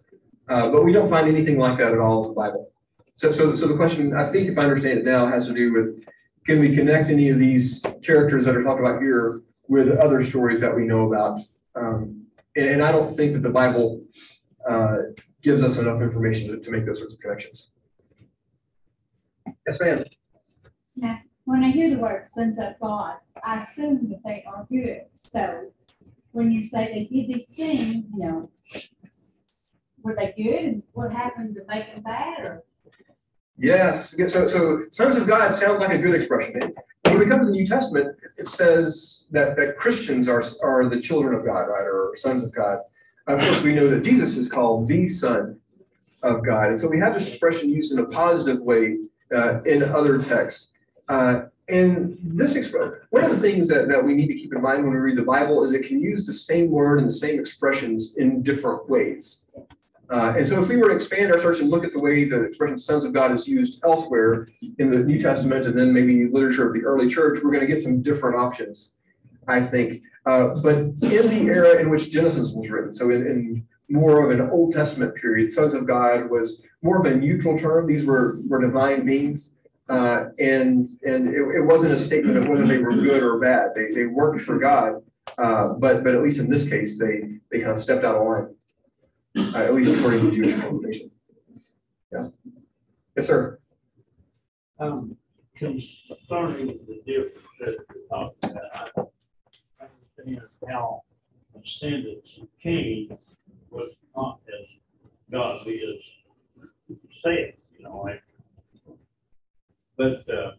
Uh, but we don't find anything like that at all in the Bible. So, so, so the question, I think if I understand it now, has to do with, can we connect any of these characters that are talked about here with other stories that we know about? Um, and, and I don't think that the Bible, uh, gives us enough information to, to make those sorts of connections. Yes, ma'am. When I hear the word sons of God, I assume that they are good. So when you say they did these things, you know, were they good? What happened to make them bad or? Yes, so, so sons of God sounds like a good expression. When we come to the New Testament, it says that, that Christians are, are the children of God, right, or sons of God. Of course, we know that Jesus is called the Son of God. And so we have this expression used in a positive way uh, in other texts. Uh, and this one of the things that, that we need to keep in mind when we read the Bible is it can use the same word and the same expressions in different ways. Uh, and so if we were to expand our search and look at the way the expression sons of God is used elsewhere in the New Testament and then maybe literature of the early church, we're going to get some different options, I think. Uh, but in the era in which Genesis was written, so in, in more of an Old Testament period, sons of God was more of a neutral term. These were, were divine beings. Uh, and and it, it wasn't a statement of whether they were good or bad. They, they worked for God, uh, but but at least in this case, they they kind of stepped out of line, uh, at least according to Jewish interpretation. Yeah. Yes, sir. Um, concerning the difference that we're talking about, I understand how descendants of Cain was not as godly as Seth, you know, like. But, uh,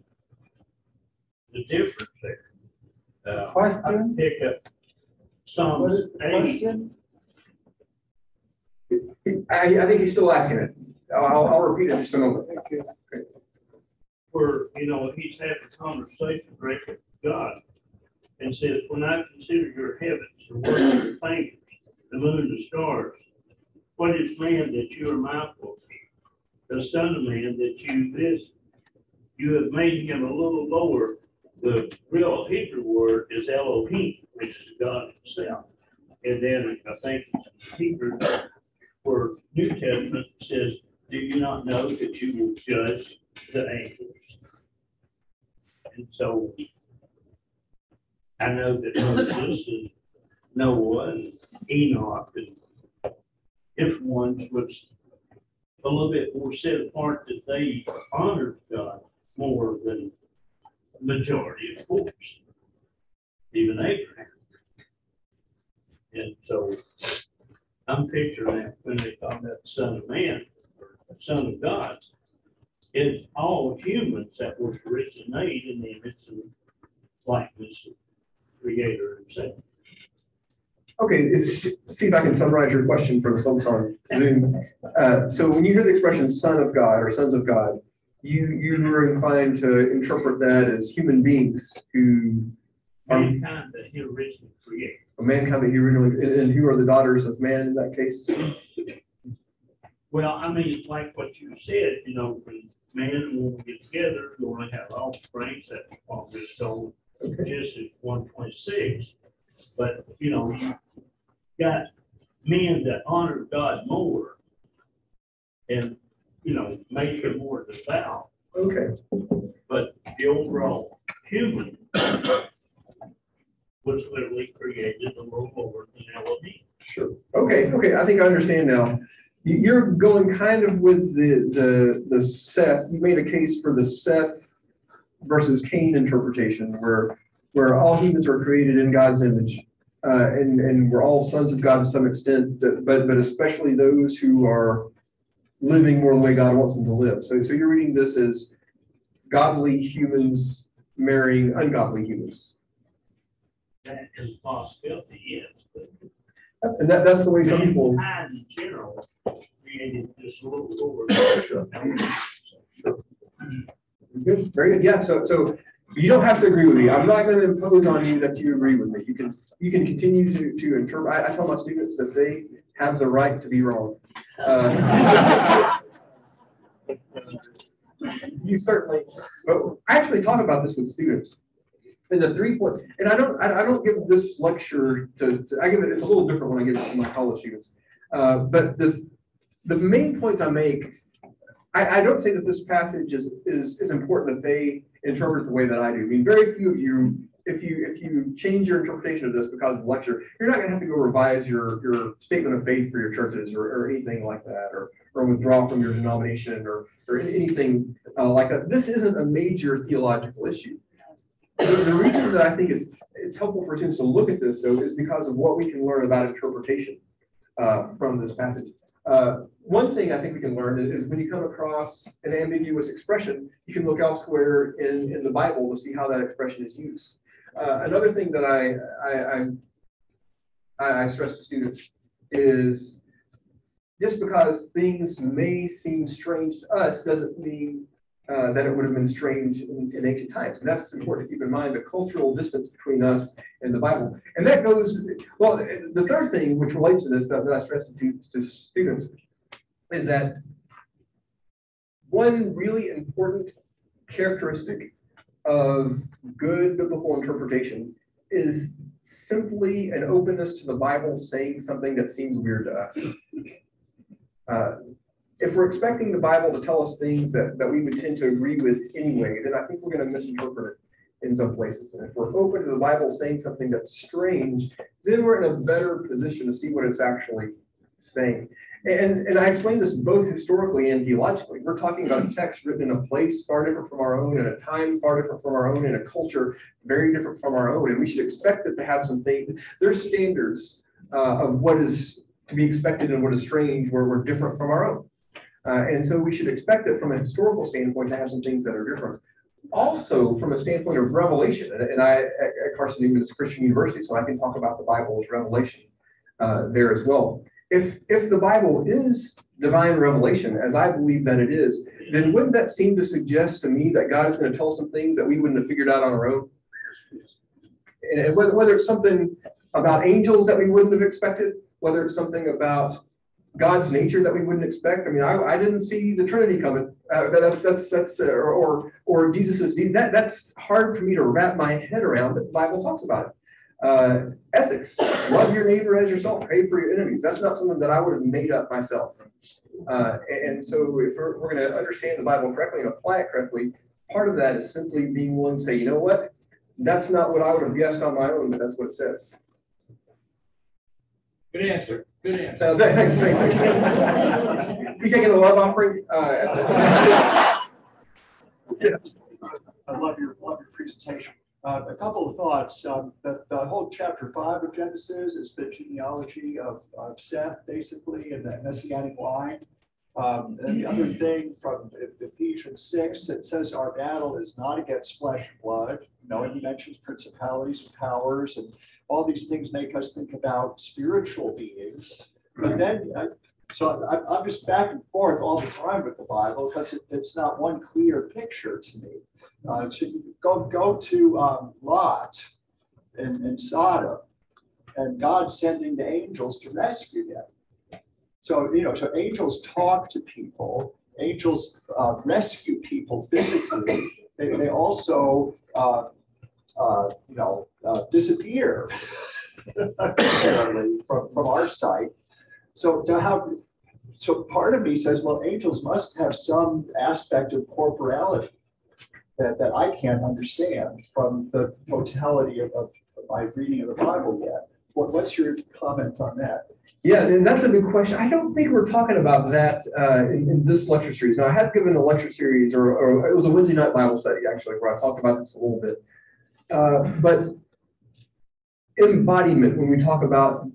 the difference there, uh, I Question? pick up Psalms is the eight, question? I, I think he's still asking it. I'll, I'll repeat it in just a moment. where, you know, he's having a conversation right with God. And says, when I consider your heavens, the work of your fingers, the moon, the stars, what is man that you are mindful of? The son of man that you visit. You have made him a little lower. The real Hebrew word is Elohim, which is God himself. And then I think Hebrew, for New Testament says, do you not know that you will judge the angels. And so I know that Moses and Noah and Enoch and different ones was a little bit more set apart that they honored God more than majority, of course. Even Abraham. And so I'm picturing that when they talk about the Son of Man, or Son of God, it's all humans that originally made in the image and likeness of Creator himself. Okay, see if I can summarize your question for the on Zoom. Uh, so when you hear the expression son of God or sons of God, you, you mm-hmm. were inclined to interpret that as human beings who are Mankind that he originally created. A mankind that he originally, and- who are the daughters of man in that case? Well, I mean, like what you said, you know, when man and woman get together, you want to have offspring, that's what we're told, Genesis one twenty-six. But, you know, you got men that honor God more and, you know, make him more devout, Okay, but the overall human was literally created a little lower than Elohim. Sure. Okay, okay, I think I understand now. You- You're going kind of with the, the, the Seth, you made a case for the Seth versus Cain interpretation, where, where all humans are created in God's image. Uh, and, and we're all sons of God to some extent, but, but especially those who are living more the way God wants them to live. So, so you're reading this as godly humans marrying ungodly humans. That is a possibility, yes. And that, that's the way some people. In general created this little lower. Good, very good. Yeah, so, so you don't have to agree with me. I'm not gonna impose on you that you agree with me. You can, you can continue to, to interpret. I, I tell my students that they have the right to be wrong. Uh, You certainly, but I actually talk about this with students. And the three points, point, and I don't, I, I don't give this lecture to, to- I give it, it's a little different when I give it to my college students. Uh, but this, the main point I make I, I don't say that this passage is, is, is important that they interpret it the way that I do. I mean, very few of you, if you, if you change your interpretation of this because of the lecture, you're not gonna have to go revise your, your statement of faith for your churches or, or anything like that, or, or withdraw from your denomination or, or anything uh, like that. This isn't a major theological issue. The, the reason that I think it's, it's helpful for students to look at this though is because of what we can learn about interpretation uh, from this passage. Uh, one thing I think we can learn is, is when you come across an ambiguous expression, you can look elsewhere in, in the Bible to see how that expression is used. Uh, another thing that I, I, I, I stress to students is just because things may seem strange to us doesn't mean uh, that it would have been strange in, in ancient times. And that's important to keep in mind, the cultural distance between us and the Bible. And that goes, well, the third thing which relates to this that, that I stress to, to students is that one really important characteristic of good biblical interpretation is simply an openness to the Bible saying something that seems weird to us. Uh, if we're expecting the Bible to tell us things that, that we would tend to agree with anyway, then I think we're going to misinterpret it in some places. And if we're open to the Bible saying something that's strange, then we're in a better position to see what it's actually saying. And, and I explained this both historically and theologically. We're talking about a text written in a place far different from our own, in a time far different from our own, in a culture very different from our own. And we should expect it to have some things, there's standards uh, of what is to be expected and what is strange where we're different from our own. Uh, and so we should expect it from a historical standpoint to have some things that are different. Also, from a standpoint of revelation, and- and I, at Carson Newman is a Christian University, so I can talk about the Bible as revelation uh, there as well. If, if the Bible is divine revelation, as I believe that it is, then wouldn't that seem to suggest to me that God is going to tell some things that we wouldn't have figured out on our own? And whether, whether it's something about angels that we wouldn't have expected, whether it's something about God's nature that we wouldn't expect. I mean, I, I didn't see the Trinity coming. Uh, that's that's that's uh, or or, Jesus's that that's hard for me to wrap my head around. That the Bible talks about it. Uh, ethics: love your neighbor as yourself. Pray for your enemies. That's not something that I would have made up myself. Uh, and, and so, if we're, we're going to understand the Bible correctly and apply it correctly, part of that is simply being willing to say, you know what, that's not what I would have guessed on my own, but that's what it says. Good answer, good answer. So, thanks, thanks, thanks. [LAUGHS] You taking the love offering? Uh, that's it. [LAUGHS] I love your, love your presentation. Uh, a couple of thoughts. Um, the, the whole chapter five of Genesis is the genealogy of, of Seth, basically, and the messianic line. Um, and the other thing from Ephesians six, it says our battle is not against flesh and blood. You know, he mentions principalities and powers and all these things make us think about spiritual beings. But then, uh, so I, I'm just back and forth all the time with the Bible because it, it's not one clear picture to me. Uh, so go, go to um, Lot and, and Sodom and God sending the angels to rescue them. So, you know, so angels talk to people, angels uh, rescue people physically. They, they also, uh, uh, you know, uh, disappear [LAUGHS] apparently from, from our sight. So to have, so part of me says, well, angels must have some aspect of corporality that, that I can't understand from the totality of, of my reading of the Bible yet. What, what's your comment on that? Yeah, and that's a good question. I don't think we're talking about that uh, in, in this lecture series. Now, I have given a lecture series, or, or it was a Wednesday night Bible study, actually, where I talked about this a little bit. Uh, But embodiment, when we talk about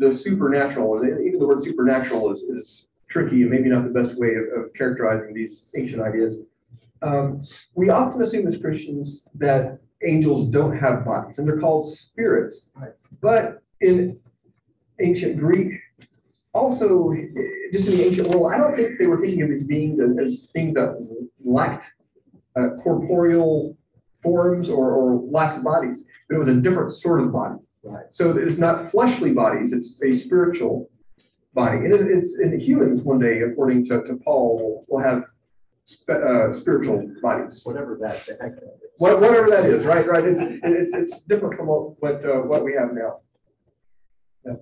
the supernatural, even the word supernatural is, is tricky and maybe not the best way of, of characterizing these ancient ideas. Um, We often assume as Christians that angels don't have bodies, and they're called spirits. But in ancient Greek, also, just in the ancient world, I don't think they were thinking of these beings as, as things that lacked uh, corporeal forms or, or lacked bodies, but it was a different sort of body. Right. So it's not fleshly bodies, it's a spiritual body. And it's, it's in humans one day, according to, to Paul, will have spe- uh, spiritual bodies. Whatever that, the heck of it is. What- Whatever that is, right, right? It's, and it's, it's different from what, what, uh, what we have now. Yeah.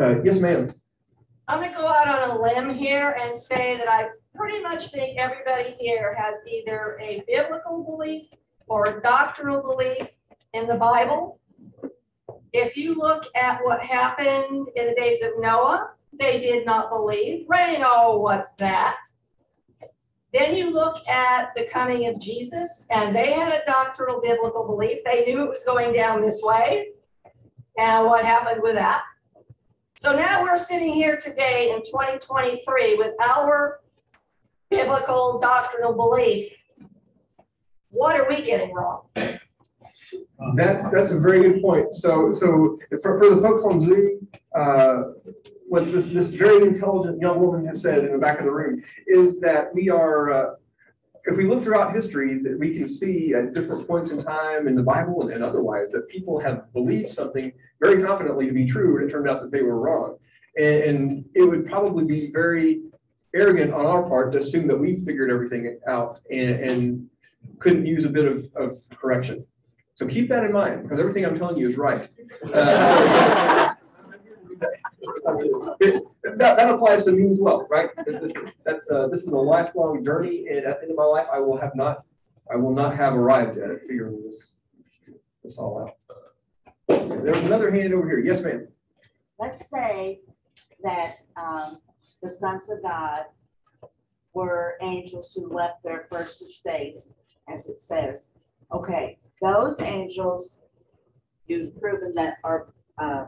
Uh, yes, ma'am. I'm gonna go out on a limb here and say that I pretty much think everybody here has either a biblical belief or a doctrinal belief in the Bible. If you look at what happened in the days of Noah, they did not believe. Rain, oh, what's that? Then you look at the coming of Jesus, and they had a doctrinal biblical belief. They knew it was going down this way. And what happened with that? So now we're sitting here today in 2023 with our biblical doctrinal belief. What are we getting wrong? That's, that's a very good point. So, so for, for the folks on Zoom, uh, what this, this very intelligent young woman has said in the back of the room is that we are, uh, if we look throughout history, that we can see at different points in time in the Bible and- and otherwise, that people have believed something very confidently to be true, and it turned out that they were wrong. And, and it would probably be very arrogant on our part to assume that we've figured everything out and, and couldn't use a bit of, of correction. So keep that in mind, because everything I'm telling you is right. Uh, so- [LAUGHS] That, that applies to me as well, right? This- this- That's, uh, this is a lifelong journey, and at the end of my life, I will have not, I will not have arrived at it, figuring this, this all out. There's another hand over here. Yes, ma'am. let's say that um, the sons of God were angels who left their first estate, as it says. Okay, those angels, you've proven that are, uh,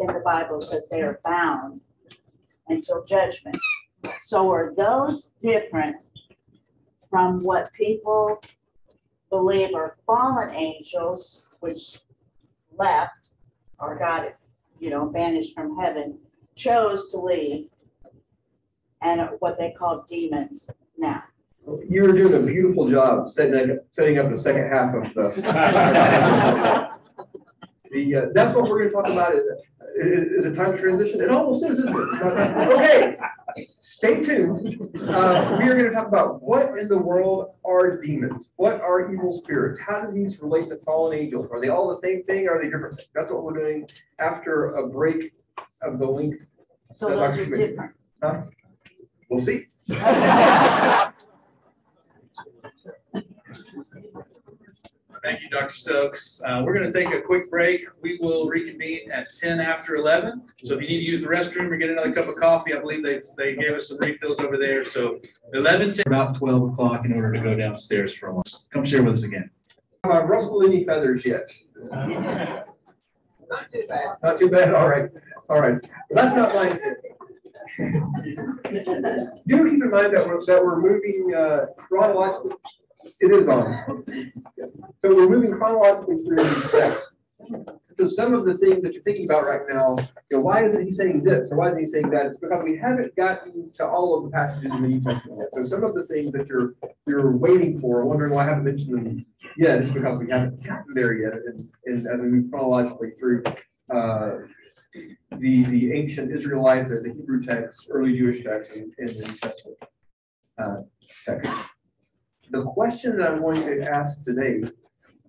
in the Bible says they are bound until judgment. So are those different from what people believe are fallen angels, which left or got you know, banished from heaven, chose to leave, and what they call demons now. You're doing a beautiful job setting, up- setting up the second half of the. [LAUGHS] The, uh, that's what we're gonna talk about. Is, is, time to transition? It almost is, isn't it? Okay, stay tuned. Uh, we are gonna talk about what in the world are demons? What are evil spirits? How do these relate to fallen angels? Are they all the same thing? Are they different? That's what we're doing after a break of the length. So that those are different. Huh? We'll see. [LAUGHS] Thank you, Dr. Stokes. Uh, we're gonna take a quick break. We will reconvene at ten after eleven. So if you need to use the restroom or get another cup of coffee, I believe they, they gave us some refills over there. So eleven to about twelve o'clock in order to go downstairs for a lunch. Come share with us again. Have I ruffled any feathers yet? Not too bad. Not too bad, all right, all right. That's not my. Do keep in mind that we're, that we're moving uh, chronologically, it is on. So we're moving chronologically through these steps. So some of the things that you're thinking about right now, you know, why isn't he saying this, or why isn't he saying that? It's because we haven't gotten to all of the passages in the New Testament yet. So some of the things that you're, you're waiting for, wondering why I haven't mentioned them yet, is because we haven't gotten there yet, and, and as we move chronologically through, uh, the, the ancient Israelite, the the Hebrew text, early Jewish text, and, and the New Testament uh, text. The question that I'm going to ask today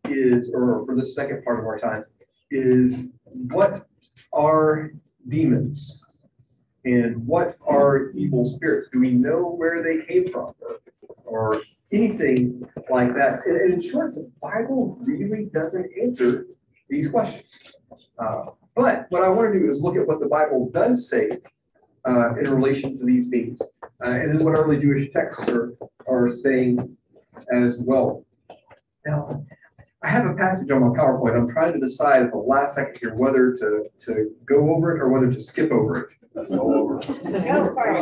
is, or for the second part of our time, is what are demons? And what are evil spirits? Do we know where they came from? or- anything like that? And in short, the Bible really doesn't answer these questions. Uh, But what I want to do is look at what the Bible does say uh, in relation to these beings. Uh, and then what early Jewish texts are, are saying as well. Now, I have a passage on my PowerPoint. I'm trying to decide at the last second here whether to, to go over it or whether to skip over it. No, no, I'm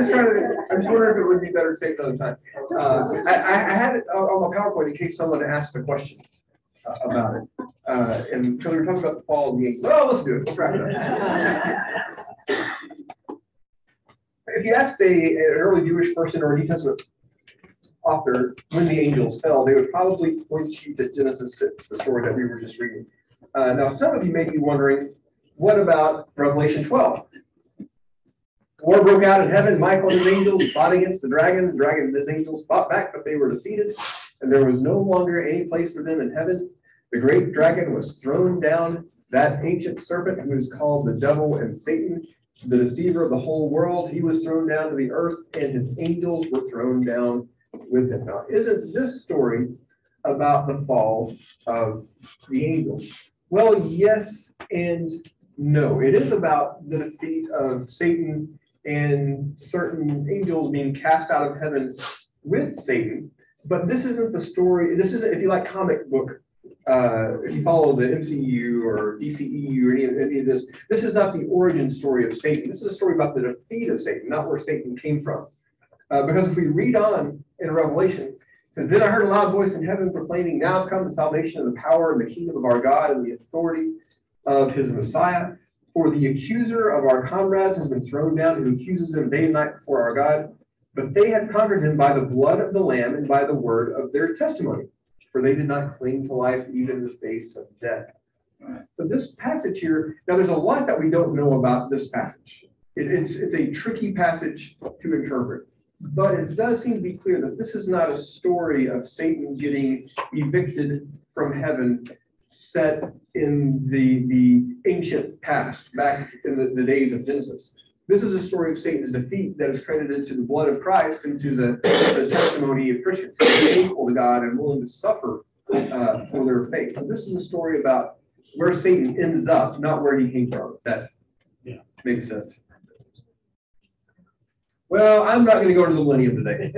just trying to, I'm just wondering if it would be better to it another time. Uh, I, I, had it on my PowerPoint in case someone asked a question uh, about it. Uh, and so we were talking about the fall of the angels. Well, let's do it. Let's wrap it up. If you asked a, an early Jewish person or a New Testament author when the angels fell, they would probably point you to Genesis six, the story that we were just reading. Uh, now, some of you may be wondering, what about Revelation twelve? War broke out in heaven, Michael and his angels fought against the dragon, the dragon and his angels fought back, but they were defeated, and there was no longer any place for them in heaven. The great dragon was thrown down, that ancient serpent who is called the devil and Satan, the deceiver of the whole world, he was thrown down to the earth, and his angels were thrown down with him. Now, isn't this story about the fall of the angels? Well, yes and no. It is about the defeat of Satan and certain angels being cast out of heaven with Satan. But this isn't the story, this isn't, if you like comic book, uh, if you follow the MCU or DCEU or any of, any of this, this is not the origin story of Satan. This is a story about the defeat of Satan, not where Satan came from. Uh, because if we read on in Revelation, because then I heard a loud voice in heaven proclaiming, Now come the salvation and the power and the kingdom of our God and the authority of his Messiah. For the accuser of our comrades has been thrown down, who accuses them day and night before our God. But they have conquered him by the blood of the Lamb and by the word of their testimony. For they did not cling to life even in the face of death. So this passage here, now there's a lot that we don't know about this passage. It- it's, it's a tricky passage to interpret. But it does seem to be clear that this is not a story of Satan getting evicted from heaven set in the, the ancient past, back in the, the days of Genesis. This is a story of Satan's defeat that is credited to the blood of Christ and to the, the testimony of Christians faithful to God and willing to suffer uh, for their faith. So this is a story about where Satan ends up, not where he came from. That Yeah. makes sense. Well, I'm not gonna go to the millennium today,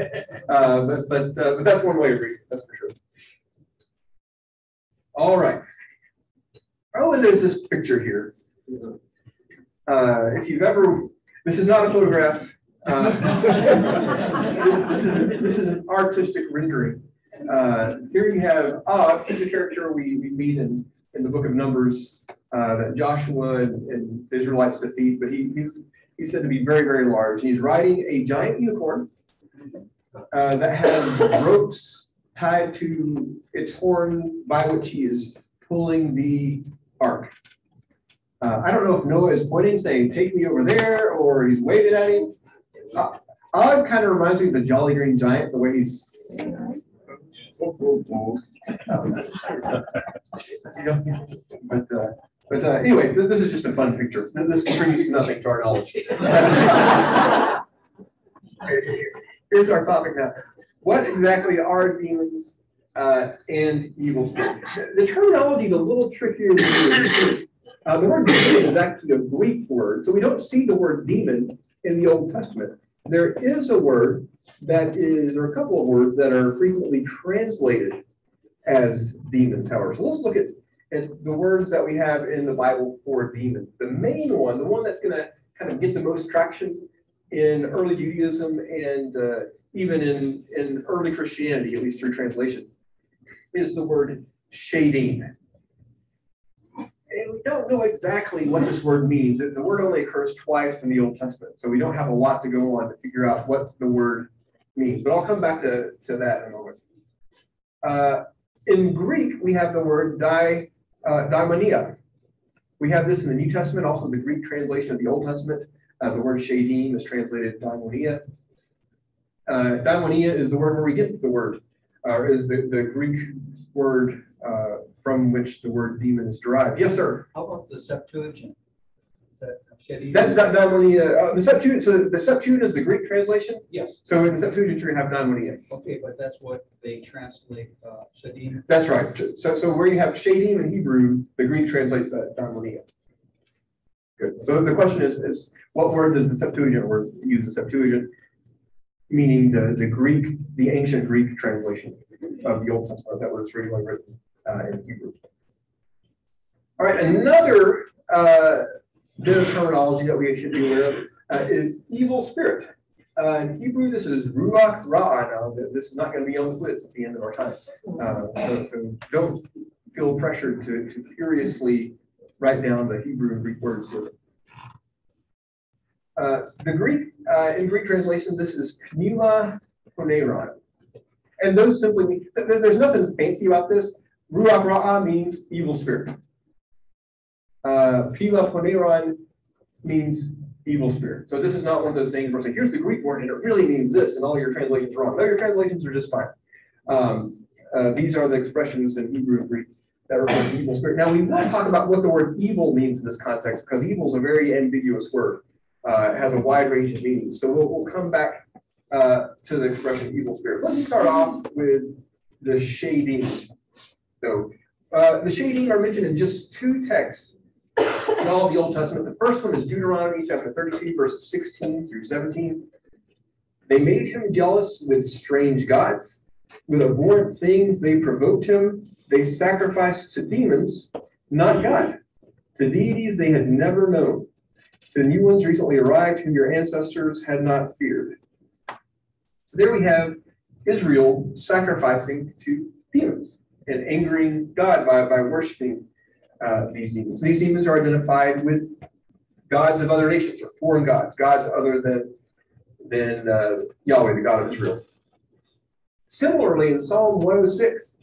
uh, but, but, uh, but that's one way of reading, that's for sure. All right. Oh, and there's this picture here. Uh, if you've ever, this is not a photograph. uh, This [LAUGHS] is, this is an artistic rendering. Uh, here you have, Og, he's a character we, we meet in, in the book of Numbers, uh, that Joshua and, and the Israelites defeat, but he, he's, he's said to be very, very large. He's riding a giant unicorn uh, that has ropes tied to its horn by which he is pulling the ark. Uh, I don't know if Noah is pointing, saying, take me over there, or he's waving at him. Uh, Og kind of reminds me of the Jolly Green Giant, the way he's. [LAUGHS] But, uh, but uh, anyway, th- this is just a fun picture. This brings nothing to our knowledge. [LAUGHS] Here's our topic now. What exactly are demons uh, and evil spirits? The- terminology is a little trickier uh, the word demon is actually a Greek word, so we don't see the word demon in the Old Testament. There is a word that is, or a couple of words that are frequently translated as demons, however. So let's look at, at the words that we have in the Bible for demon. The main one, the one that's gonna kind of get the most traction in early Judaism and uh, even in, in early Christianity, at least through translation, is the word shadim. And we don't know exactly what this word means. The word only occurs twice in the Old Testament, so we don't have a lot to go on to figure out what the word means. But I'll come back to, to that in a moment. Uh, in Greek, we have the word di, uh, daimonia. We have this in the New Testament, also the Greek translation of the Old Testament. Uh, the word shadim is translated daimonia. Uh, daimonia is the word where we get the word, or is the, the Greek word uh, from which the word demon is derived. Yes, sir. How about the Septuagint? Is that Shadi? That's not Daimonia, uh, the Septuagint, so the Septuagint is the Greek translation, Yes, so in the Septuagint, you're gonna have Daimonia. okay, but that's what they translate, uh, Shadim. That's right, so, so where you have Shadim in Hebrew, the Greek translates that Daimonia. Good, so the question is, is what word does the Septuagint word use the Septuagint? Meaning the, the Greek, the ancient Greek translation of the Old Testament that was originally written, uh, in Hebrew. All right, another, uh, bit of terminology that we should be aware of, uh, is evil spirit. Uh, in Hebrew, this is ruach ra'ah. Now, this is not going to be on the quiz at the end of our time. Uh, so, so don't feel pressured to, to furiously write down the Hebrew and Greek words. Uh, the Greek, uh, in Greek translation, this is pneuma poneron. And those simply there's nothing fancy about this. Ruach ra'ah means evil spirit. Uh, pneuma poneron means evil spirit. So this is not one of those things where say, here's the Greek word and it really means this and all your translations are wrong. No, your translations are just fine. Um, uh, these are the expressions in Hebrew and Greek that refer to evil spirit. Now, we want to talk about what the word evil means in this context because evil is a very ambiguous word. Uh, it has a wide range of meanings. So we'll, we'll come back uh, to the expression evil spirit. Let's start off with the shadim. So uh, the shadim are mentioned in just two texts in all of the Old Testament. The first one is Deuteronomy chapter 32, verses 16 through 17. They made him jealous with strange gods. With abhorrent things, they provoked him. They sacrificed to demons, not God, to deities they had never known, to new ones recently arrived whom your ancestors had not feared. So there we have Israel sacrificing to demons and angering God by, by worshiping uh, these demons. These demons are identified with gods of other nations or foreign gods, gods other than, than uh, Yahweh, the God of Israel. Similarly, in Psalm 106,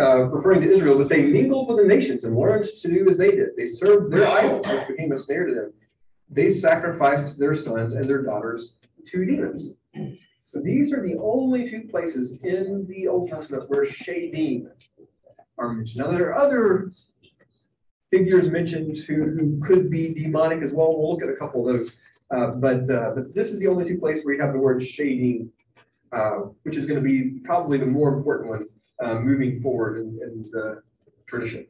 uh, referring to Israel, that they mingled with the nations and learned to do as they did. They served their idols, which became a snare to them. They sacrificed their sons and their daughters to demons. So these are the only two places in the Old Testament where Shadim are mentioned. Now, there are other figures mentioned who, who could be demonic as well. We'll look at a couple of those. Uh, but, uh, but this is the only two places where you have the word shadim, uh, which is going to be probably the more important one uh, moving forward in, in the tradition.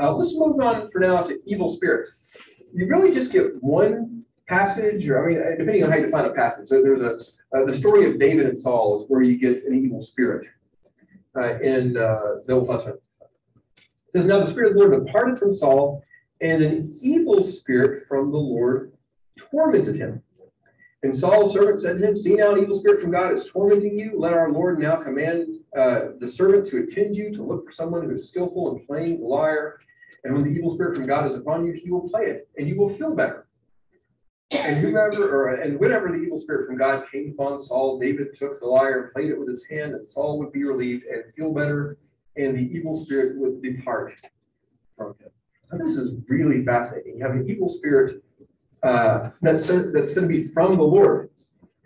Uh, let's move on for now to evil spirits. You really just get one passage, or I mean, uh, depending on how you define a passage. So there's a the story of David and Saul is where you get an evil spirit uh, in uh, Testament. It says, Now the Spirit of the Lord departed from Saul, and an evil spirit from the Lord tormented him. And Saul's servant said to him, See now, an evil spirit from God is tormenting you. Let our Lord now command uh, the servant to attend you, to look for someone who is skillful in playing the lyre. And when the evil spirit from God is upon you, he will play it, and you will feel better. And whomever, or and whenever the evil spirit from God came upon Saul, David took the lyre and played it with his hand, and Saul would be relieved and feel better, and the evil spirit would depart from him. This is really fascinating. You have an evil spirit uh, that's that's going to be from the Lord,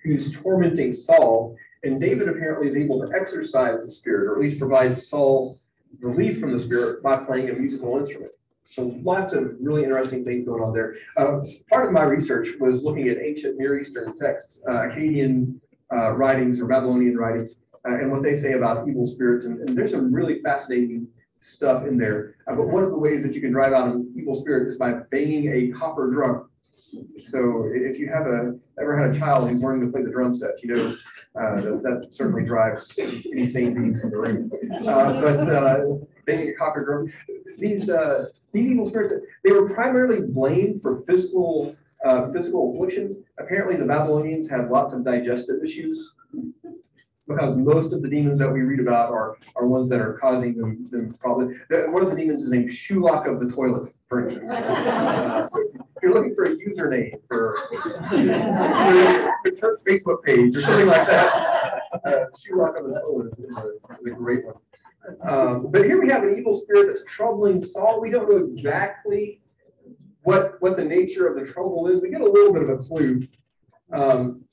who's tormenting Saul, and David apparently is able to exorcise the spirit, or at least provide Saul relief from the spirit by playing a musical instrument. So lots of really interesting things going on there. Uh, part of my research was looking at ancient Near Eastern texts, uh, Akkadian uh, writings or Babylonian writings, uh, and what they say about evil spirits. And, and there's some really fascinating stuff in there. Uh, but one of the ways that you can drive out an evil spirit is by banging a copper drum. So if you have a ever had a child who's learning to play the drum set, you know uh, that, that certainly drives any sane being from the ring. Uh, but uh, banging a copper drum, these uh, these evil spirits, they were primarily blamed for physical uh, physical afflictions. Apparently, the Babylonians had lots of digestive issues because most of the demons that we read about are are ones that are causing them, them problems. One of the demons is named Shulak of the toilet, for instance. Uh, [LAUGHS] so if you're looking for a username for the church Facebook page or something like that, uh, Shulak of the toilet is a, is a great one. Um, but here we have an evil spirit that's troubling Saul. We don't know exactly what, what the nature of the trouble is. We get a little bit of a clue. Um,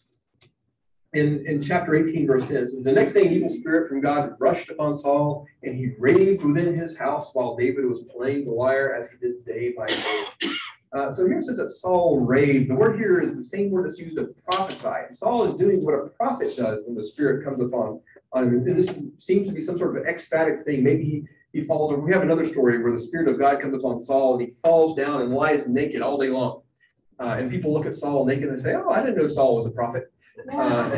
in, in chapter eighteen, verse ten, it says, the next day an evil spirit from God rushed upon Saul, and he raved within his house while David was playing the lyre as he did day by day. Uh, so here it says that Saul raved. The word here is the same word that's used to prophesy. Saul is doing what a prophet does when the spirit comes upon him. And this seems to be some sort of ecstatic thing. Maybe he, he falls over. We have another story where the spirit of God comes upon Saul and he falls down and lies naked all day long. Uh, and people look at Saul naked and say, Oh, I didn't know Saul was a prophet. Uh, [LAUGHS]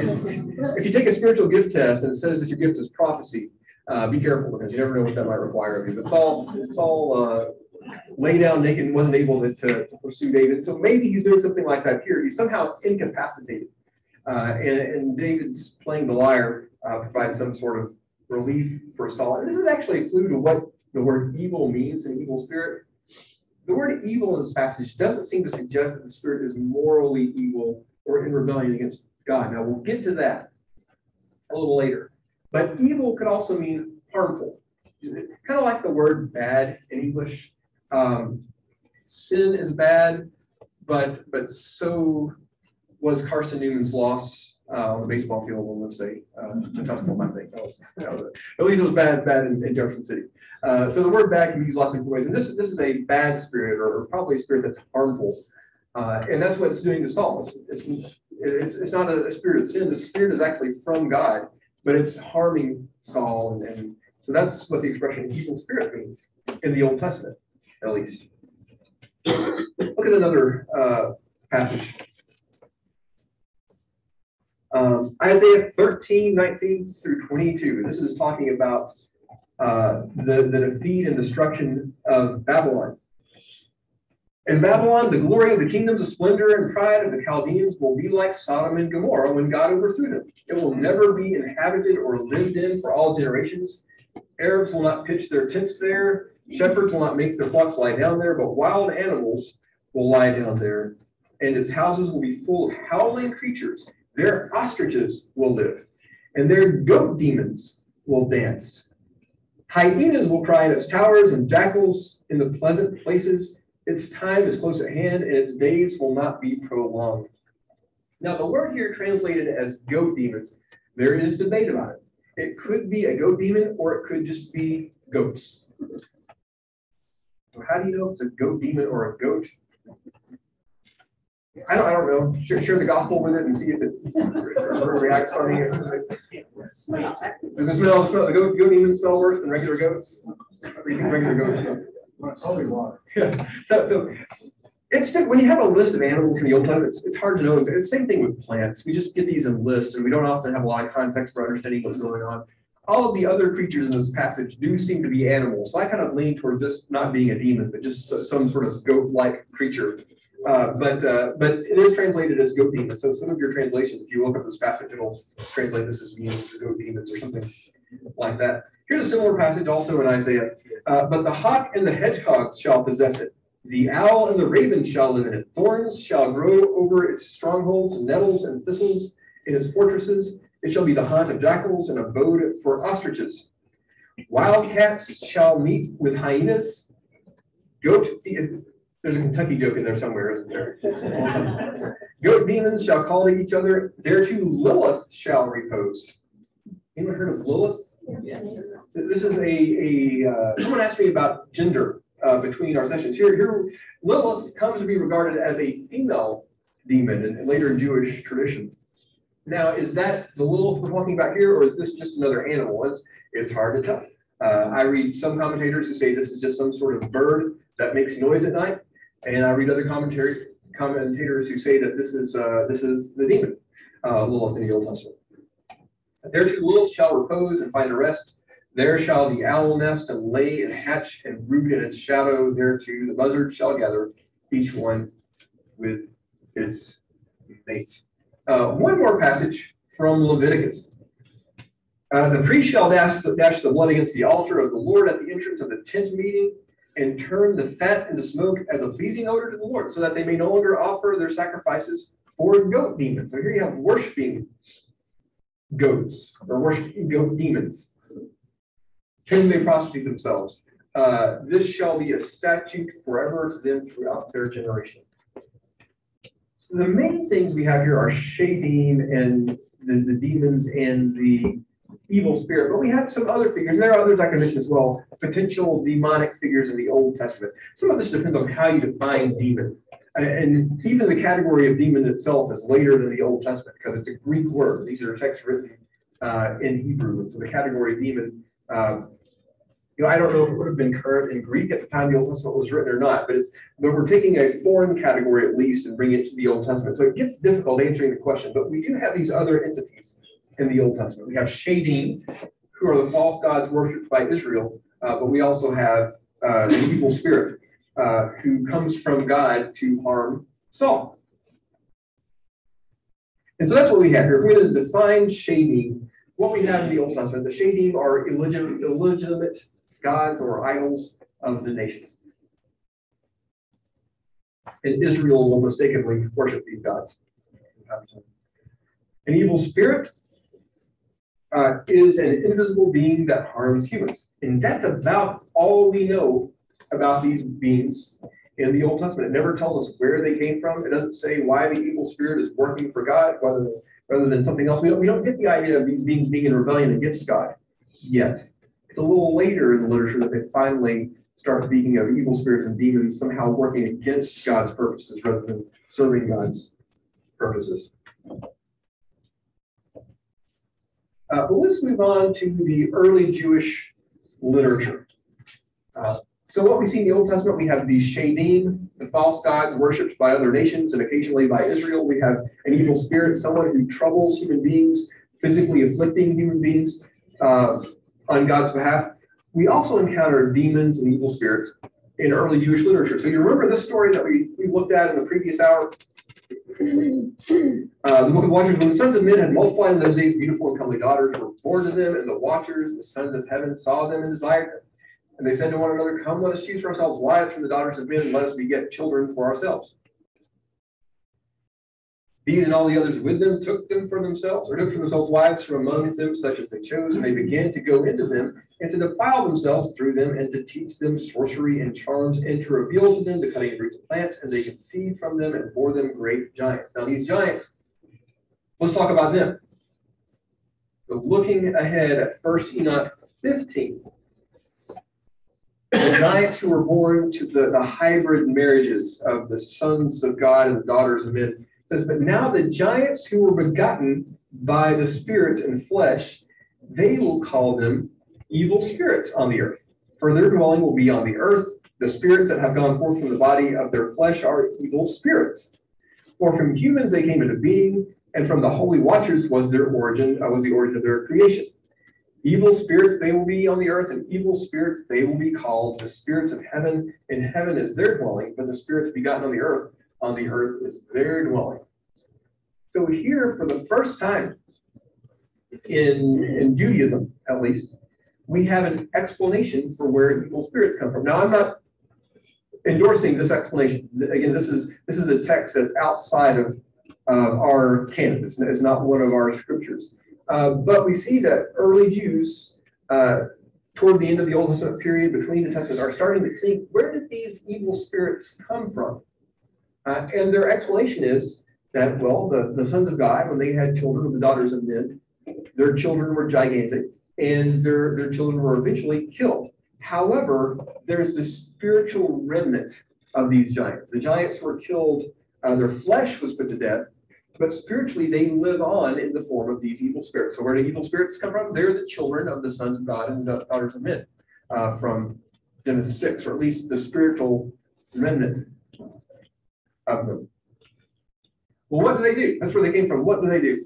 if you take a spiritual gift test and it says that your gift is prophecy, uh, be careful because you never know what that might require of you. But Saul, Saul uh, lay down naked and wasn't able to, to pursue David. So maybe he's doing something like that here. He's somehow incapacitated. Uh, and, and David's playing the lyre uh, provides some sort of relief for Saul. And this is actually a clue to what the word evil means in evil spirit. The word evil in this passage doesn't seem to suggest that the spirit is morally evil or in rebellion against God. Now we'll get to that a little later. But evil could also mean harmful. Kind of like the word bad in English. Um, sin is bad, but but so was Carson Newman's loss uh, on the baseball field on Wednesday uh, to Tusculum, I think. That was- that was. At least it was bad, bad in, in Jefferson City. Uh, so the word bad can be used lots of different ways, and this this is a bad spirit or, probably a spirit that's harmful, uh, and that's what it's doing to Saul. It's it's it's, it's not a, a spirit of sin. The spirit is actually from God, but it's harming Saul, and, and so that's what the expression evil spirit means in the Old Testament, at least. [COUGHS] Look at another uh, passage. Um, Isaiah 13, 19 through 22. This is talking about uh, the, the defeat and destruction of Babylon. In Babylon, the glory of the kingdoms of splendor and pride of the Chaldeans will be like Sodom and Gomorrah when God overthrew them. It will never be inhabited or lived in for all generations. Arabs will not pitch their tents there. Shepherds will not make their flocks lie down there, but wild animals will lie down there. And its houses will be full of howling creatures. Their ostriches will live, and their goat demons will dance. Hyenas will cry in its towers, and jackals in the pleasant places. Its time is close at hand, and its days will not be prolonged. Now, the word here translated as goat demons, there is debate about it. It could be a goat demon, or it could just be goats. So how do you know if it's a goat demon or a goat? I don't, I don't know. Share, share the gospel with it and see if it reacts funny. Does it smell, smell, the goat, goat demon smell worse than regular goats? Or you think regular goats? Holy water. Yeah, [LAUGHS] so, so it's, when you have a list of animals in the Old Testament, it's, it's hard to know. It's the same thing with plants. We just get these in lists and we don't often have a lot of context for understanding what's going on. All of the other creatures in this passage do seem to be animals. So I kind of lean towards this not being a demon, but just some sort of goat-like creature. Uh, but, uh, but it is translated as goat demons. So some of your translations, if you look up this passage, it'll translate this as or goat demons or something like that. Here's a similar passage also in Isaiah. Uh, but the hawk and the hedgehog shall possess it. The owl and the raven shall live in it. Thorns shall grow over its strongholds, nettles and thistles in its fortresses. It shall be the haunt of jackals and abode for ostriches. Wild cats shall meet with hyenas. Goat, there's a Kentucky joke in there somewhere, isn't there? Goat demons shall call to each other. There too Lilith shall repose. Anyone heard of Lilith? Yes. This is a, a, uh, someone asked me about gender, uh, between our sessions. Here, here, Lilith comes to be regarded as a female demon and later in Jewish tradition. Now, is that the Lilith we're talking about here, or is this just another animal? It's, it's hard to tell. Uh, I read some commentators who say this is just some sort of bird that makes noise at night. And I read other commentary, commentators who say that this is, uh, this is the demon, uh, Lilith in the Old Testament. There too Lilith shall repose and find a rest. There shall the owl nest and lay and hatch and root in its shadow. There too the buzzard shall gather, each one with its mate. Uh, one more passage from Leviticus. Uh, the priest shall dash, dash the blood against the altar of the Lord at the entrance of the tent meeting and turn the fat into smoke as a pleasing odor to the Lord, so that they may no longer offer their sacrifices for goat demons. So here you have worshiping goats or worshiping goat demons. Can they prostitute themselves? Uh, this shall be a statute forever to them throughout their generation. So the main things we have here are shadim and the, the demons and the evil spirit, but we have some other figures. There are others I can mention as well, potential demonic figures in the Old Testament. Some of this depends on how you define demon. And- And even the category of demon itself is later than the Old Testament because it's a Greek word. These are texts written uh, in Hebrew. And so the category of demon, um, you know, I don't know if it would have been current in Greek at the time the Old Testament was written or not, but it's, but we're taking a foreign category at least and bringing it to the Old Testament. So it gets difficult answering the question, but we do have these other entities in the Old Testament. We have Shadim, who are the false gods worshipped by Israel, uh, but we also have uh, the evil spirit uh, who comes from God to harm Saul. And so that's what we have here. We're going to define Shadim, what we have in the Old Testament, the Shadim are illegitimate, illegitimate gods or idols of the nations. And Israel will mistakenly worship these gods. An evil spirit uh, is an invisible being that harms humans. And that's about all we know about these beings in the Old Testament. It never tells us where they came from. It doesn't say why the evil spirit is working for God, whether rather than something else. We don't, we don't get the idea of these beings being in rebellion against God yet. It's a little later in the literature that they finally start speaking of evil spirits and demons somehow working against God's purposes rather than serving God's purposes. Uh, but let's move on to the early Jewish literature. Uh, so what we see in the Old Testament, we have the Shadim, the false gods worshipped by other nations and occasionally by Israel. We have an evil spirit, someone who troubles human beings, physically afflicting human beings uh, on God's behalf. We also encounter demons and evil spirits in early Jewish literature. So you remember this story that we, we looked at in the previous hour? Uh, the book of Watchers, when the sons of men had multiplied in those days, beautiful and comely daughters were born to them, and the watchers, the sons of heaven, saw them and desired them. And they said to one another, Come, let us choose for ourselves wives from the daughters of men, and let us beget children for ourselves. These and all the others with them took them for themselves, or took for themselves wives from among them, such as they chose, and they began to go into them, and to defile themselves through them, and to teach them sorcery and charms, and to reveal to them the cutting of roots of plants, and they conceived from them and bore them great giants. Now, these giants, let's talk about them. So looking ahead at First Enoch 15, the giants who were born to the, the hybrid marriages of the sons of God and the daughters of men says, but now the giants who were begotten by the spirits and flesh, they will call them evil spirits on the earth. For their dwelling will be on the earth. The spirits that have gone forth from the body of their flesh are evil spirits. For from humans they came into being, and from the holy watchers was their origin, uh, was the origin of their creation. Evil spirits they will be on the earth, and evil spirits they will be called the spirits of heaven. In heaven is their dwelling, but the spirits begotten on the earth, on the earth is their dwelling. So here, for the first time in, in Judaism, at least, we have an explanation for where evil spirits come from. Now, I'm not endorsing this explanation. Again, this is this is a text that's outside of uh, our canon. It's, it's not one of our scriptures. Uh, but we see that early Jews, uh, toward the end of the Old Testament period between the Testaments, are starting to think, where did these evil spirits come from? Uh, and their explanation is that, well, the, the sons of God, when they had children with the daughters of men, their children were gigantic and their, their children were eventually killed. However, there's this spiritual remnant of these giants. The giants were killed, uh, their flesh was put to death, but spiritually they live on in the form of these evil spirits. So where do evil spirits come from? They're the children of the sons of God and the daughters of men uh, from Genesis 6, or at least the spiritual remnant of them. Well, what do they do? That's where they came from. What do they do?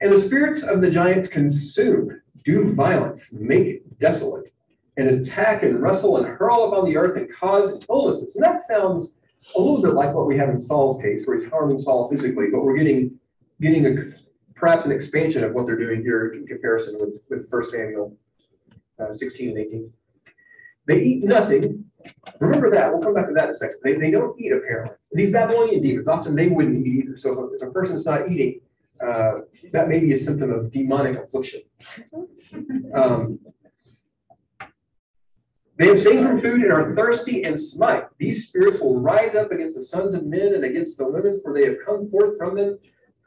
And the spirits of the giants consume, do violence, make desolate, and attack and wrestle and hurl upon the earth and cause illnesses. And that sounds a little bit like what we have in Saul's case, where he's harming Saul physically, but we're getting getting a, perhaps an expansion of what they're doing here in comparison with, with 1 Samuel uh, 16 and 18. They eat nothing. Remember that. We'll come back to that in a second. They, they don't eat, apparently. These Babylonian demons, often they wouldn't eat either. So if a, if a person's not eating, uh, that may be a symptom of demonic affliction. Um, they abstain from food and are thirsty and smite. These spirits will rise up against the sons of men and against the women, for they have come forth from them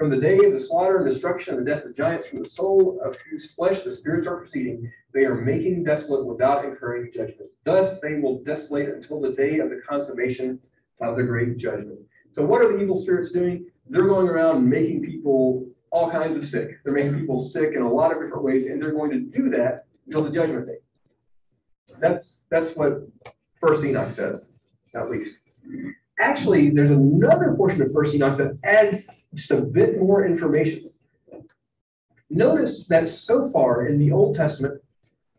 from the day of the slaughter and destruction and the death of giants, from the soul of whose flesh the spirits are proceeding, they are making desolate without incurring judgment. Thus they will desolate until the day of the consummation of the great judgment. So what are the evil spirits doing? They're going around making people all kinds of sick. They're making people sick in a lot of different ways, and they're going to do that until the judgment day. That's, that's what First Enoch says, at least. Actually, there's another portion of First Enoch that adds just a bit more information. Notice that so far in the Old Testament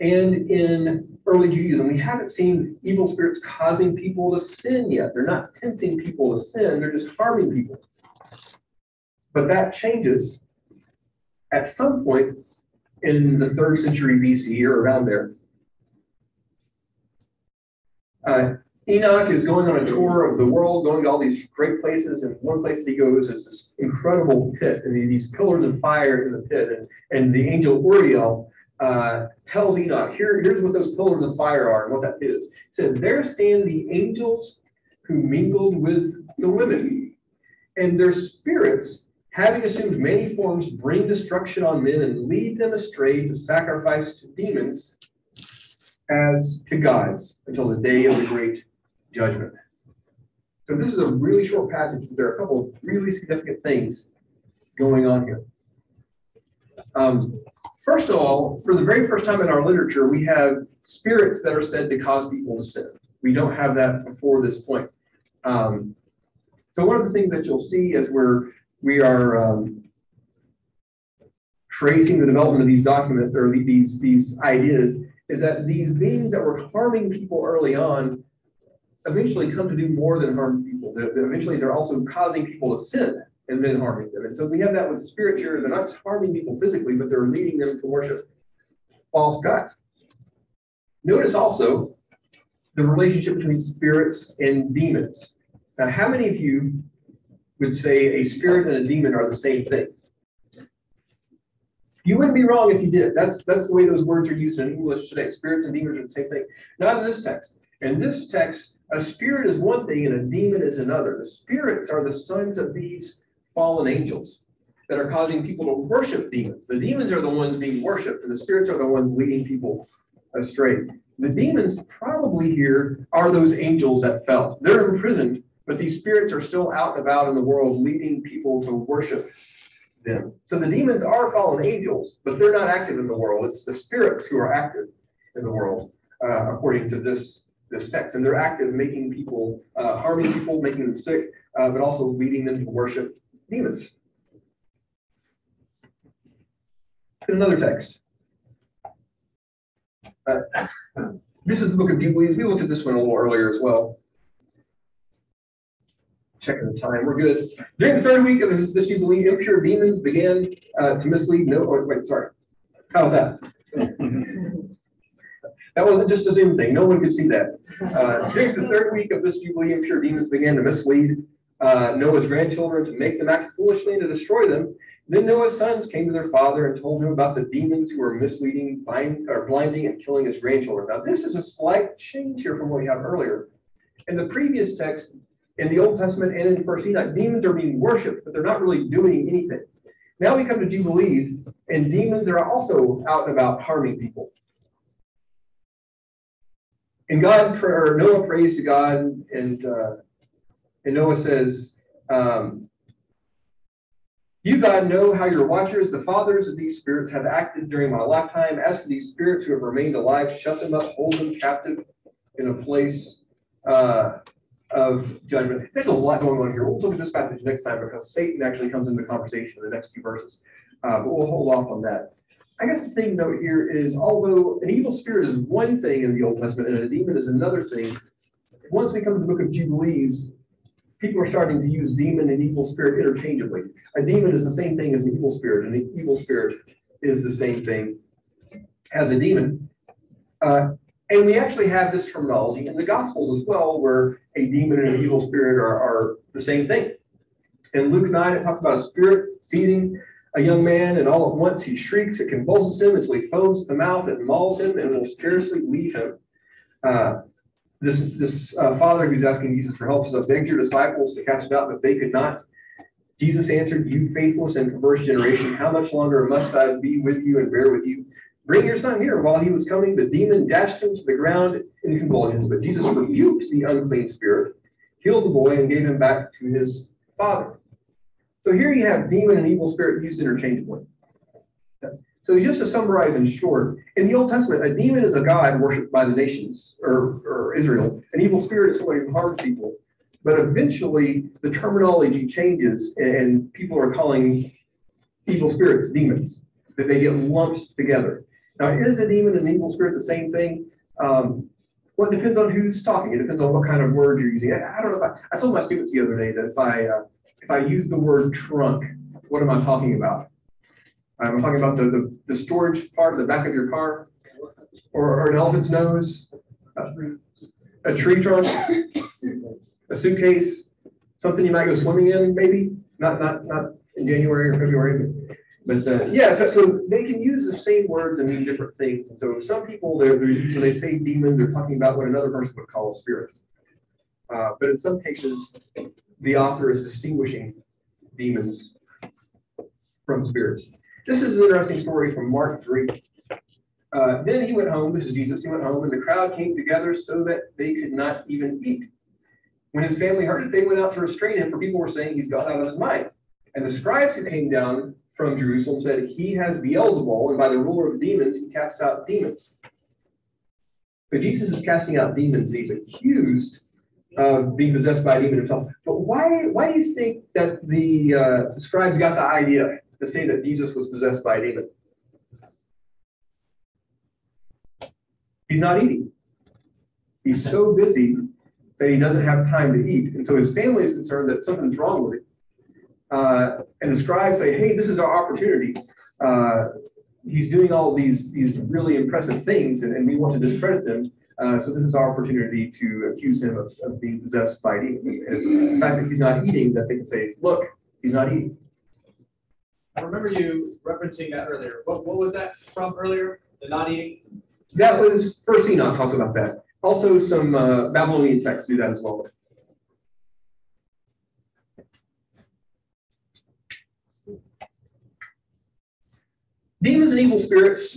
and in early Judaism, we haven't seen evil spirits causing people to sin yet. They're not tempting people to sin, they're just harming people. But that changes at some point in the third century BC or around there. Uh, Enoch is going on a tour of the world, going to all these great places, and one place he goes is this incredible pit, and these pillars of fire in the pit, and, and the angel Uriel uh, tells Enoch, Here, here's what those pillars of fire are and what that is. It says, There stand the angels who mingled with the women, and their spirits, having assumed many forms, bring destruction on men and lead them astray to sacrifice to demons as to gods until the day of the great judgment. So this is a really short passage, but there are a couple of really significant things going on here. Um, first of all, for the very first time in our literature, we have spirits that are said to cause people to sin. We don't have that before this point. Um, so one of the things that you'll see as we're we are um, tracing the development of these documents or these these ideas is that these beings that were harming people early on eventually come to do more than harm people. That eventually they're also causing people to sin and then harming them. And so we have that with spirit here. They're not just harming people physically, but they're leading them to worship false gods. Notice also the relationship between spirits and demons. Now, how many of you would say a spirit and a demon are the same thing? You wouldn't be wrong if you did. That's that's the way those words are used in English today. Spirits and demons are the same thing. Not in this text. In this text, a spirit is one thing and a demon is another. The spirits are the sons of these fallen angels that are causing people to worship demons. The demons are the ones being worshipped, and the spirits are the ones leading people astray. The demons probably here are those angels that fell. They're imprisoned, but these spirits are still out and about in the world, leading people to worship them. So the demons are fallen angels, but they're not active in the world. It's the spirits who are active in the world, uh, according to this this text, and they're active, making people uh, harming people, making them sick, uh, but also leading them to worship demons. Another text. Uh, this is the book of Jubilees. We looked at this one a little earlier as well. Checking the time, we're good. During the third week of this, Jubilee, impure demons began uh, to mislead. No, oh, wait, sorry. How was that? [LAUGHS] That wasn't just a Zoom thing. No one could see that. Uh, during the third week of this Jubilee, impure demons began to mislead uh, Noah's grandchildren to make them act foolishly and to destroy them. Then Noah's sons came to their father and told him about the demons who were misleading, blind, or blinding, and killing his grandchildren. Now, this is a slight change here from what we had earlier. In the previous text, in the Old Testament and in First Enoch, demons are being worshipped, but they're not really doing anything. Now we come to Jubilees, and demons are also out and about harming people. And God, or Noah prays to God, and uh, and Noah says, um, "You, God, know how your watchers, the fathers of these spirits, have acted during my lifetime. As for these spirits who have remained alive, shut them up, hold them captive in a place uh, of judgment." There's a lot going on here. We'll look at this passage next time because Satan actually comes into conversation in the next few verses, uh, but we'll hold off on that. I guess the thing note here is although an evil spirit is one thing in the Old Testament and a demon is another thing, once we come to the book of Jubilees, people are starting to use demon and evil spirit interchangeably. A demon is the same thing as an evil spirit, and an evil spirit is the same thing as a demon. Uh, and we actually have this terminology in the Gospels as well, where a demon and an evil spirit are, are the same thing. In Luke 9, it talks about a spirit seizing a young man, and all at once he shrieks, it convulses him until he foams at the mouth, it mauls him, and will scarcely leave him. Uh, this this uh, father who's asking Jesus for help says, I begged your disciples to cast it out, but they could not. Jesus answered, You faithless and perverse generation, how much longer must I be with you and bear with you? Bring your son here. While he was coming, the demon dashed him to the ground in convulsions, but Jesus rebuked the unclean spirit, healed the boy, and gave him back to his father. So here you have demon and evil spirit used interchangeably. So just to summarize in short, in the Old Testament, a demon is a god worshipped by the nations or, or Israel. An evil spirit is somebody who harms people. But eventually, the terminology changes and people are calling evil spirits demons, that they get lumped together. Now, is a demon and evil spirit the same thing? Um, well, it depends on who's talking. It depends on what kind of word you're using. I, I don't know if I, I told my students the other day that if I, uh, if I use the word trunk, what am I talking about? I'm talking about the, the, the storage part of the back of your car or, or an elephant's nose, a, a tree trunk, a suitcase, something you might go swimming in, maybe, not, not, not in January or February, but, but, uh, yeah, so, so they can use the same words and mean different things. And so some people, they're, they're, when they say demon, they're talking about what another person would call a spirit. Uh, but in some cases, the author is distinguishing demons from spirits. This is an interesting story from Mark 3. Uh, then he went home, this is Jesus, he went home, and the crowd came together so that they could not even eat. When his family heard it, they went out to restrain him, for people were saying he's gone out of his mind. And the scribes who came down from Jerusalem said, He has Beelzebul, and by the ruler of demons, he casts out demons. So Jesus is casting out demons, and he's accused of being possessed by a demon himself. But why, why do you think that the, uh, the scribes got the idea to say that Jesus was possessed by a demon? He's not eating. He's so busy that he doesn't have time to eat. And so his family is concerned that something's wrong with him. Uh, and the scribes say, hey, this is our opportunity. Uh, he's doing all these, these really impressive things, and, and we want to discredit them. Uh, so this is our opportunity to accuse him of, of being possessed by demons. And it's the fact that he's not eating that they can say, look, he's not eating. I remember you referencing that earlier. What, what was that from earlier? The not eating? That was first Enoch talks about that. Also, some uh, Babylonian texts do that as well. Demons and evil spirits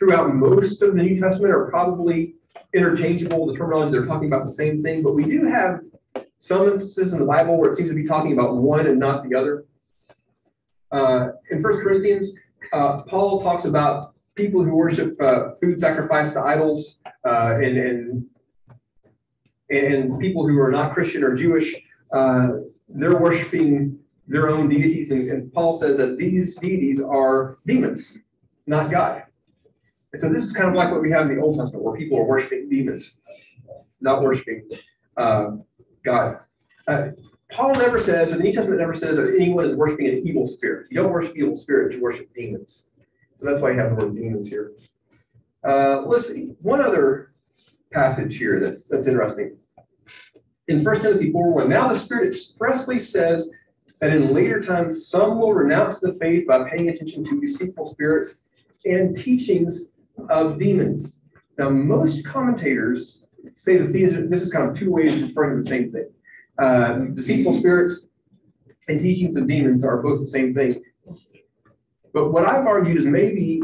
throughout most of the New Testament are probably interchangeable. The terminology, they're talking about the same thing, but we do have some instances in the Bible where it seems to be talking about one and not the other. Uh, in First Corinthians, uh, Paul talks about people who worship uh, food sacrificed to idols uh, and, and and people who are not Christian or Jewish, uh, they're worshiping their own deities. And, and Paul says that these deities are demons, not God. And so this is kind of like what we have in the Old Testament, where people are worshiping demons, not worshiping uh, God. Uh, Paul never says, or the New Testament never says that anyone is worshiping an evil spirit. You don't worship evil spirits, you worship demons. So that's why you have the word demons here. Uh, let's see, one other passage here that's, that's interesting. In 1 Timothy 4 1, now the Spirit expressly says that in later times some will renounce the faith by paying attention to deceitful spirits and teachings of demons. Now, most commentators say that these are, this is kind of two ways of referring to the same thing. Uh, deceitful spirits and teachings of demons are both the same thing. But what I've argued is maybe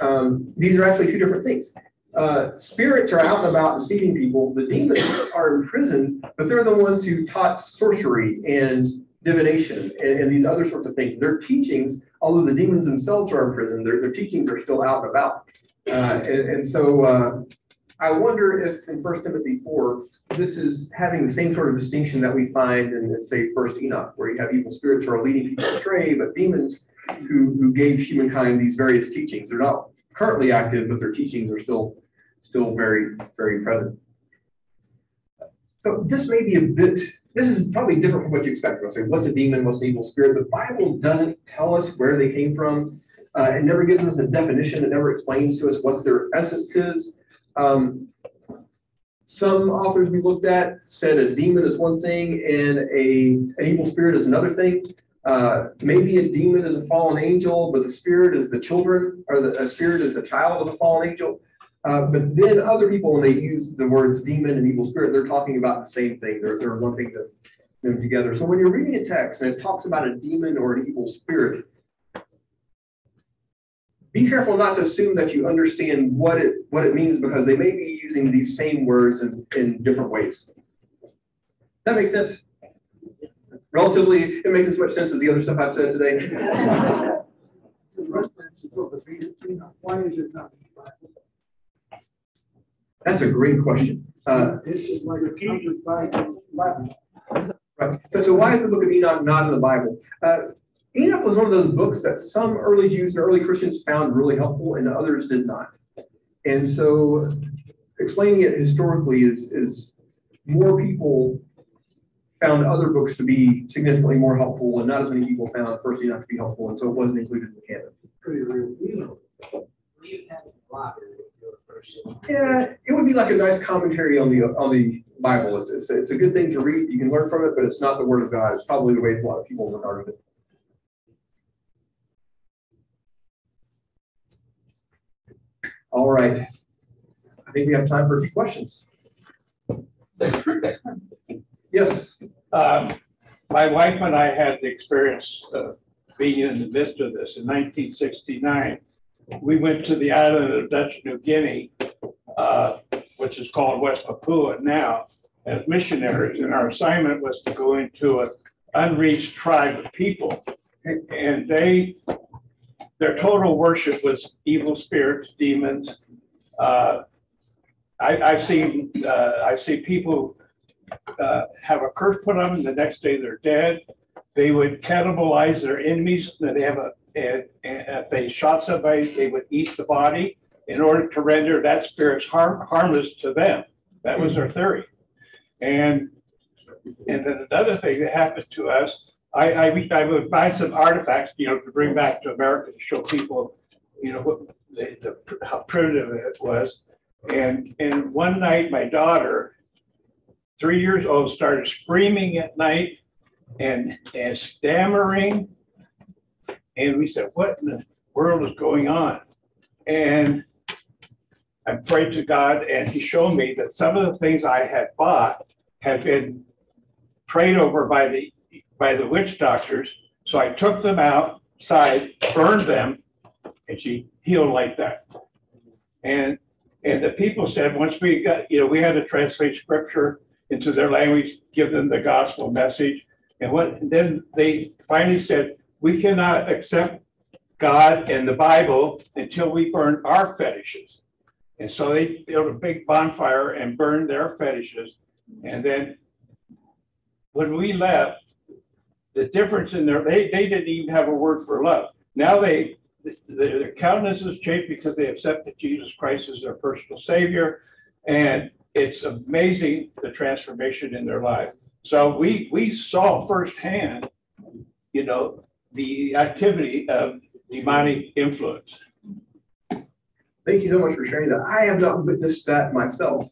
um, these are actually two different things. Uh, spirits are out and about deceiving people. The demons are in prison, but they're the ones who taught sorcery and divination and, and these other sorts of things. Their teachings, although the demons themselves are in prison, their, their teachings are still out and about. Uh, and, and so uh, I wonder if in First Timothy 4, this is having the same sort of distinction that we find in, let's say, First Enoch, where you have evil spirits who are leading people astray, but demons who, who gave humankind these various teachings. They're not currently active, but their teachings are still still very, very present. So this may be a bit, this is probably different from what you expect. I'll say, what's a demon, what's an evil spirit? The Bible doesn't tell us where they came from. Uh, it never gives us a definition. It never explains to us what their essence is. Um, some authors we looked at said a demon is one thing and a an evil spirit is another thing. Uh, maybe a demon is a fallen angel, but the spirit is the children, or the a spirit is a child of a fallen angel. Uh, but then other people, when they use the words demon and evil spirit, they're talking about the same thing. They're, they're lumping them, them together. So when you're reading a text and it talks about a demon or an evil spirit, be careful not to assume that you understand what it, what it means because they may be using these same words in, in different ways. That makes sense? Relatively, it makes as much sense as the other stuff I've said today. Why is it not? That's a great question. Uh, It's like a counter by Latin. Right. So, so why is the book of Enoch not in the Bible? Uh, Enoch was one of those books that some early Jews and early Christians found really helpful and others did not. And so explaining it historically is, is more people found other books to be significantly more helpful and not as many people found First Enoch to be helpful. And so it wasn't included in the canon. Pretty real, you know. Yeah, it would be like a nice commentary on the, on the Bible. It's, it's, it's a good thing to read. You can learn from it, but it's not the word of God. It's probably the way a lot of people regarded it. All right. I think we have time for questions. Yes, Um, My wife and I had the experience of being in the midst of this in nineteen sixty-nine. We went to the island of Dutch New Guinea, uh, which is called West Papua now, as missionaries, and our assignment was to go into an unreached tribe of people. And they, their total worship was evil spirits, demons. Uh, I, I've seen, uh, I see people uh, have a curse put on them, the next day they're dead. They would cannibalize their enemies, they have a, and, and if they shot somebody, they would eat the body in order to render that spirit's harm, harmless to them. That was their theory. And, and then another thing that happened to us, I, I, I would find some artifacts, you know, to bring back to America to show people, you know, what, the, the, how primitive it was. And, and one night, my daughter, three years old, started screaming at night and, and stammering. And we said, what in the world is going on? And I prayed to God and he showed me that some of the things I had bought had been prayed over by the, by the witch doctors. So I took them outside, burned them, and she healed like that. And, and the people said, once we got, you know, we had to translate scripture into their language, give them the gospel message. And what, then they finally said, we cannot accept God and the Bible until we burn our fetishes. And so they built a big bonfire and burned their fetishes. And then when we left, the difference in their, they, they didn't even have a word for love. Now they, their their countenance has changed because they accepted Jesus Christ as their personal savior. And it's amazing the transformation in their life. So we, we saw firsthand, you know, the activity of demonic influence. thank you so much for sharing that. I have not witnessed that myself.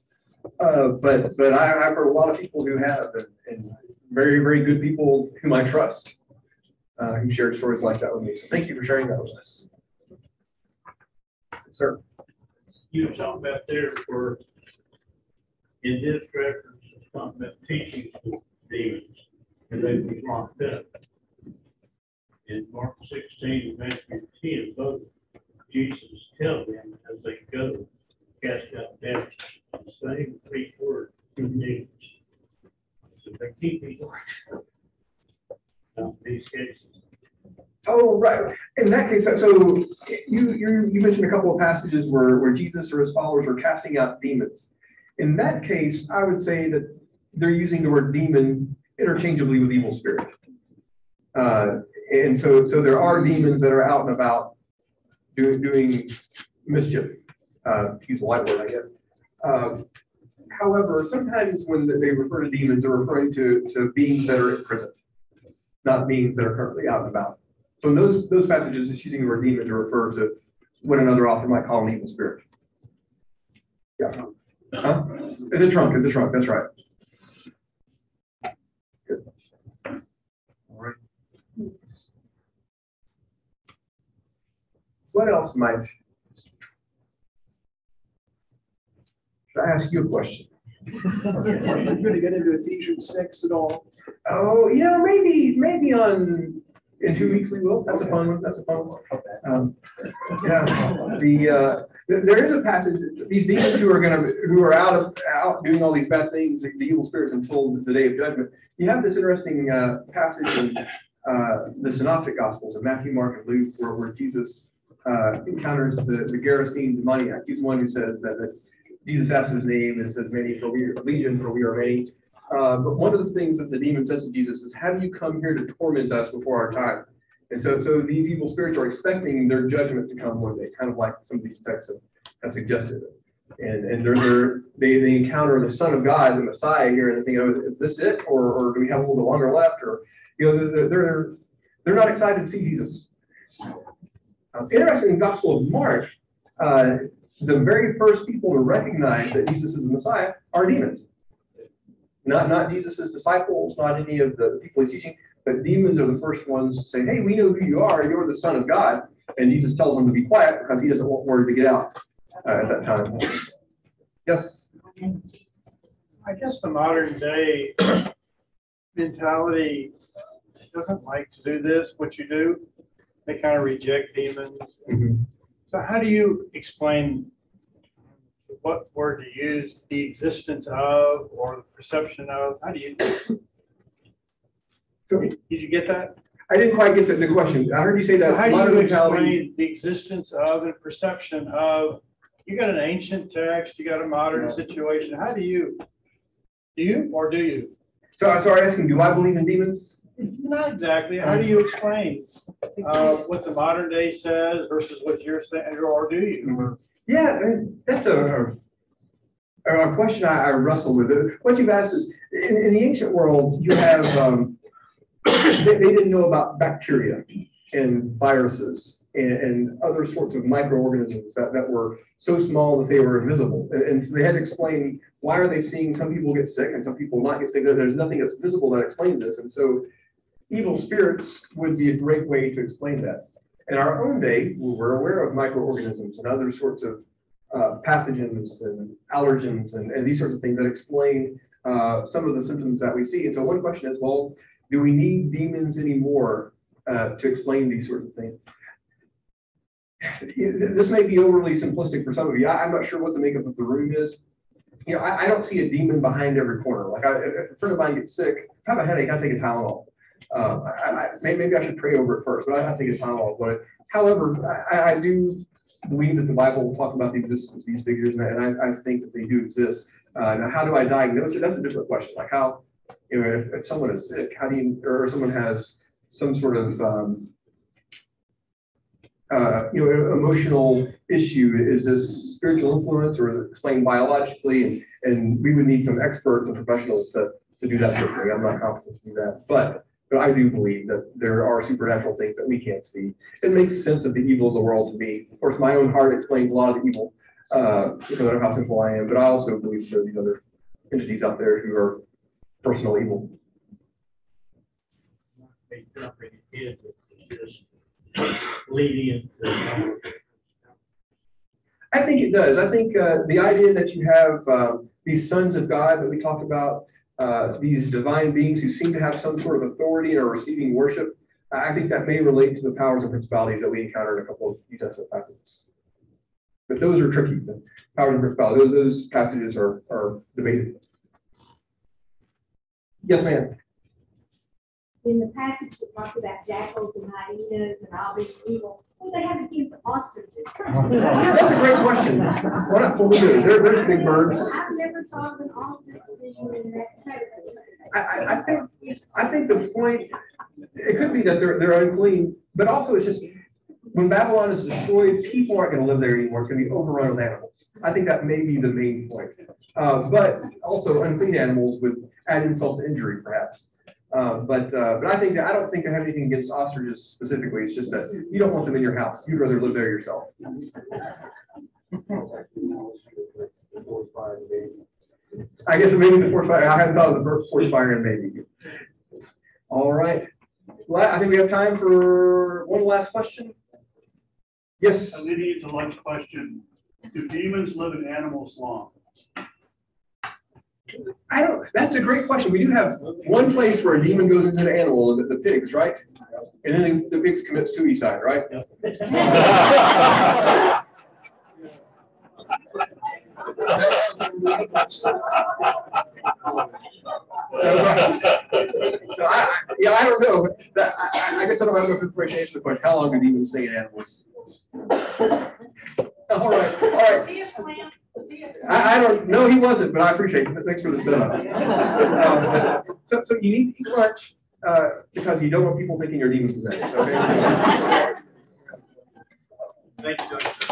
Uh, but, but I, I've heard a lot of people who have and, and very, very good people whom I trust. Uh, who shared stories like that with me. So thank you for sharing that with us. Sir, You were talking about there for, in this reference, talking about teaching demons, and they was locked up. In Mark sixteen, Matthew ten, both Jesus tell them as they go, cast out devils, The same three words, demons. Oh, right. In that case, so you, you, you mentioned a couple of passages where, where Jesus or his followers are casting out demons. In that case, I would say that they're using the word demon interchangeably with evil spirit. Uh, and so, so there are demons that are out and about doing, doing mischief, uh, use a light word, I guess. Um, however, sometimes when they refer to demons, they're referring to, to beings that are in prison, not beings that are currently out and about. So in those, those passages, it's using the word demon to refer to what another author might call an evil spirit. Yeah. Huh? It's a trunk, it's a trunk, that's right. What else might? I ask you a question? Are you gonna get into Ephesians six at all? Oh, you know, maybe, maybe on, in two weeks we will. That's a fun one. That's a fun one. Um, Yeah, the, uh, there there is a passage, these demons who are gonna, who are out of, out doing all these bad things, the evil spirits until the day of judgment. You have this interesting, uh, passage in, uh, the synoptic gospels of Matthew, Mark, and Luke, where, where Jesus, uh, encounters the, the Gerasene demoniac. He's the one who says that, that Jesus asks his name and says, many, for we are legion, for we are many. Uh, but one of the things that the demon says to Jesus is, have you come here to torment us before our time? And so, so these evil spirits are expecting their judgment to come one day, kind of like some of these texts have, have suggested. And, and they're, they're, they, they encounter the Son of God, the Messiah here, and they think, oh, is this it? Or, or do we have a little bit longer left? Or, you know, they're, they're, they're not excited to see Jesus. Uh, Interesting, in the Gospel of Mark, uh, the very first people to recognize that Jesus is the Messiah are demons. Not, not Jesus's disciples, not any of the people he's teaching, but demons are the first ones to say, hey, we know who you are, you're the son of God. And Jesus tells them to be quiet because he doesn't want word to get out uh, at that time. Yes, I guess the modern day mentality doesn't like to do this, what you do. They kind of reject demons. Mhm. So how do you explain what word to use, the existence of or the perception of? How do you, So- did you get that? I didn't quite get the, the question. I heard you say So that how do you explain the existence of and perception of, you got an ancient text, you got a modern situation, how do you? Do you or do you? So, so I'm asking, do I believe in demons? Not exactly, how do you explain uh, what the modern day says versus what you're saying, or do you? Yeah, that's a, a, a question I, I wrestle with. What you've asked is, in, in the ancient world, you have, um, they, they didn't know about bacteria and viruses and, and other sorts of microorganisms that, that were so small that they were invisible. And, and so they had to explain, why are they seeing some people get sick and some people not get sick? There's nothing that's visible that explains this. And so evil spirits would be a great way to explain that. In our own day, we're aware of microorganisms and other sorts of uh, pathogens and allergens and, and these sorts of things that explain uh, some of the symptoms that we see. And so one question is, well, do we need demons anymore uh, to explain these sorts of things? This may be overly simplistic for some of you. I- I'm not sure what the makeup of the room is. You know, I, I don't see a demon behind every corner. Like I, if a friend of mine gets sick, if I have a headache, I take a Tylenol. Uh, I, I, maybe, I should pray over it first, but I have to take a Tylenol. But however, I, I do believe that the Bible talks about the existence of these figures, and I, I, I think that they do exist. Uh, now, how do I diagnose it? That's a different question. Like how, you know, if, if someone is sick, how do you, or someone has some sort of, um, uh, you know, emotional issue, is this spiritual influence or is it explained biologically? And, and we would need some experts and professionals to, to do that sort of thing. I'm not confident to do that, but, but I do believe that there are supernatural things that we can't see. It makes sense of the evil of the world to me. Of course, my own heart explains a lot of the evil, uh, because of how simple I am, but I also believe there are these other entities out there who are personal evil. I think it does. I think uh, the idea that you have um, these sons of God that we talked about, uh, these divine beings who seem to have some sort of authority and are receiving worship, I think that may relate to the powers and principalities that we encounter in a couple of New Testament passages. But those are tricky. The powers and principalities, those, those passages are, are debated. Yes, ma'am. In the passage that talks about jackals and hyenas and all these evil, what do they have against ostriches? That's a great question. Why not flamingos? They're, they're big birds. I've never thought of an ostrich being in that category. I, I, I think, I think the point, it could be that they're, they're unclean, but also it's just, when Babylon is destroyed, people aren't gonna live there anymore, it's gonna be overrun with animals. I think that may be the main point. Uh, but also unclean animals would add insult to injury perhaps. Uh, but, uh, but I think that, I don't think I have anything against ostriches specifically, it's just that you don't want them in your house, you'd rather live there yourself. I guess maybe the forest fire, I hadn't thought of the forest fire and maybe. All right, well, I think we have time for one last question. Yes, Lydia, it's a lunch question. Do demons live in animals long? I don't, that's a great question. We do have one place where a demon goes into an animal, the, the pigs, right? And then the pigs commit suicide, right? So, uh, [LAUGHS] so I, I, yeah, I don't know. That, I, I- I guess I don't have enough information to answer the question. How long do demons stay in animals? [LAUGHS] All right, all right. I, I don't, no, he wasn't, but I appreciate it. Thanks for the setup. Um, So, so you need to eat lunch, uh, because you don't want people thinking you're demon possessed, okay? Thank you, Dr.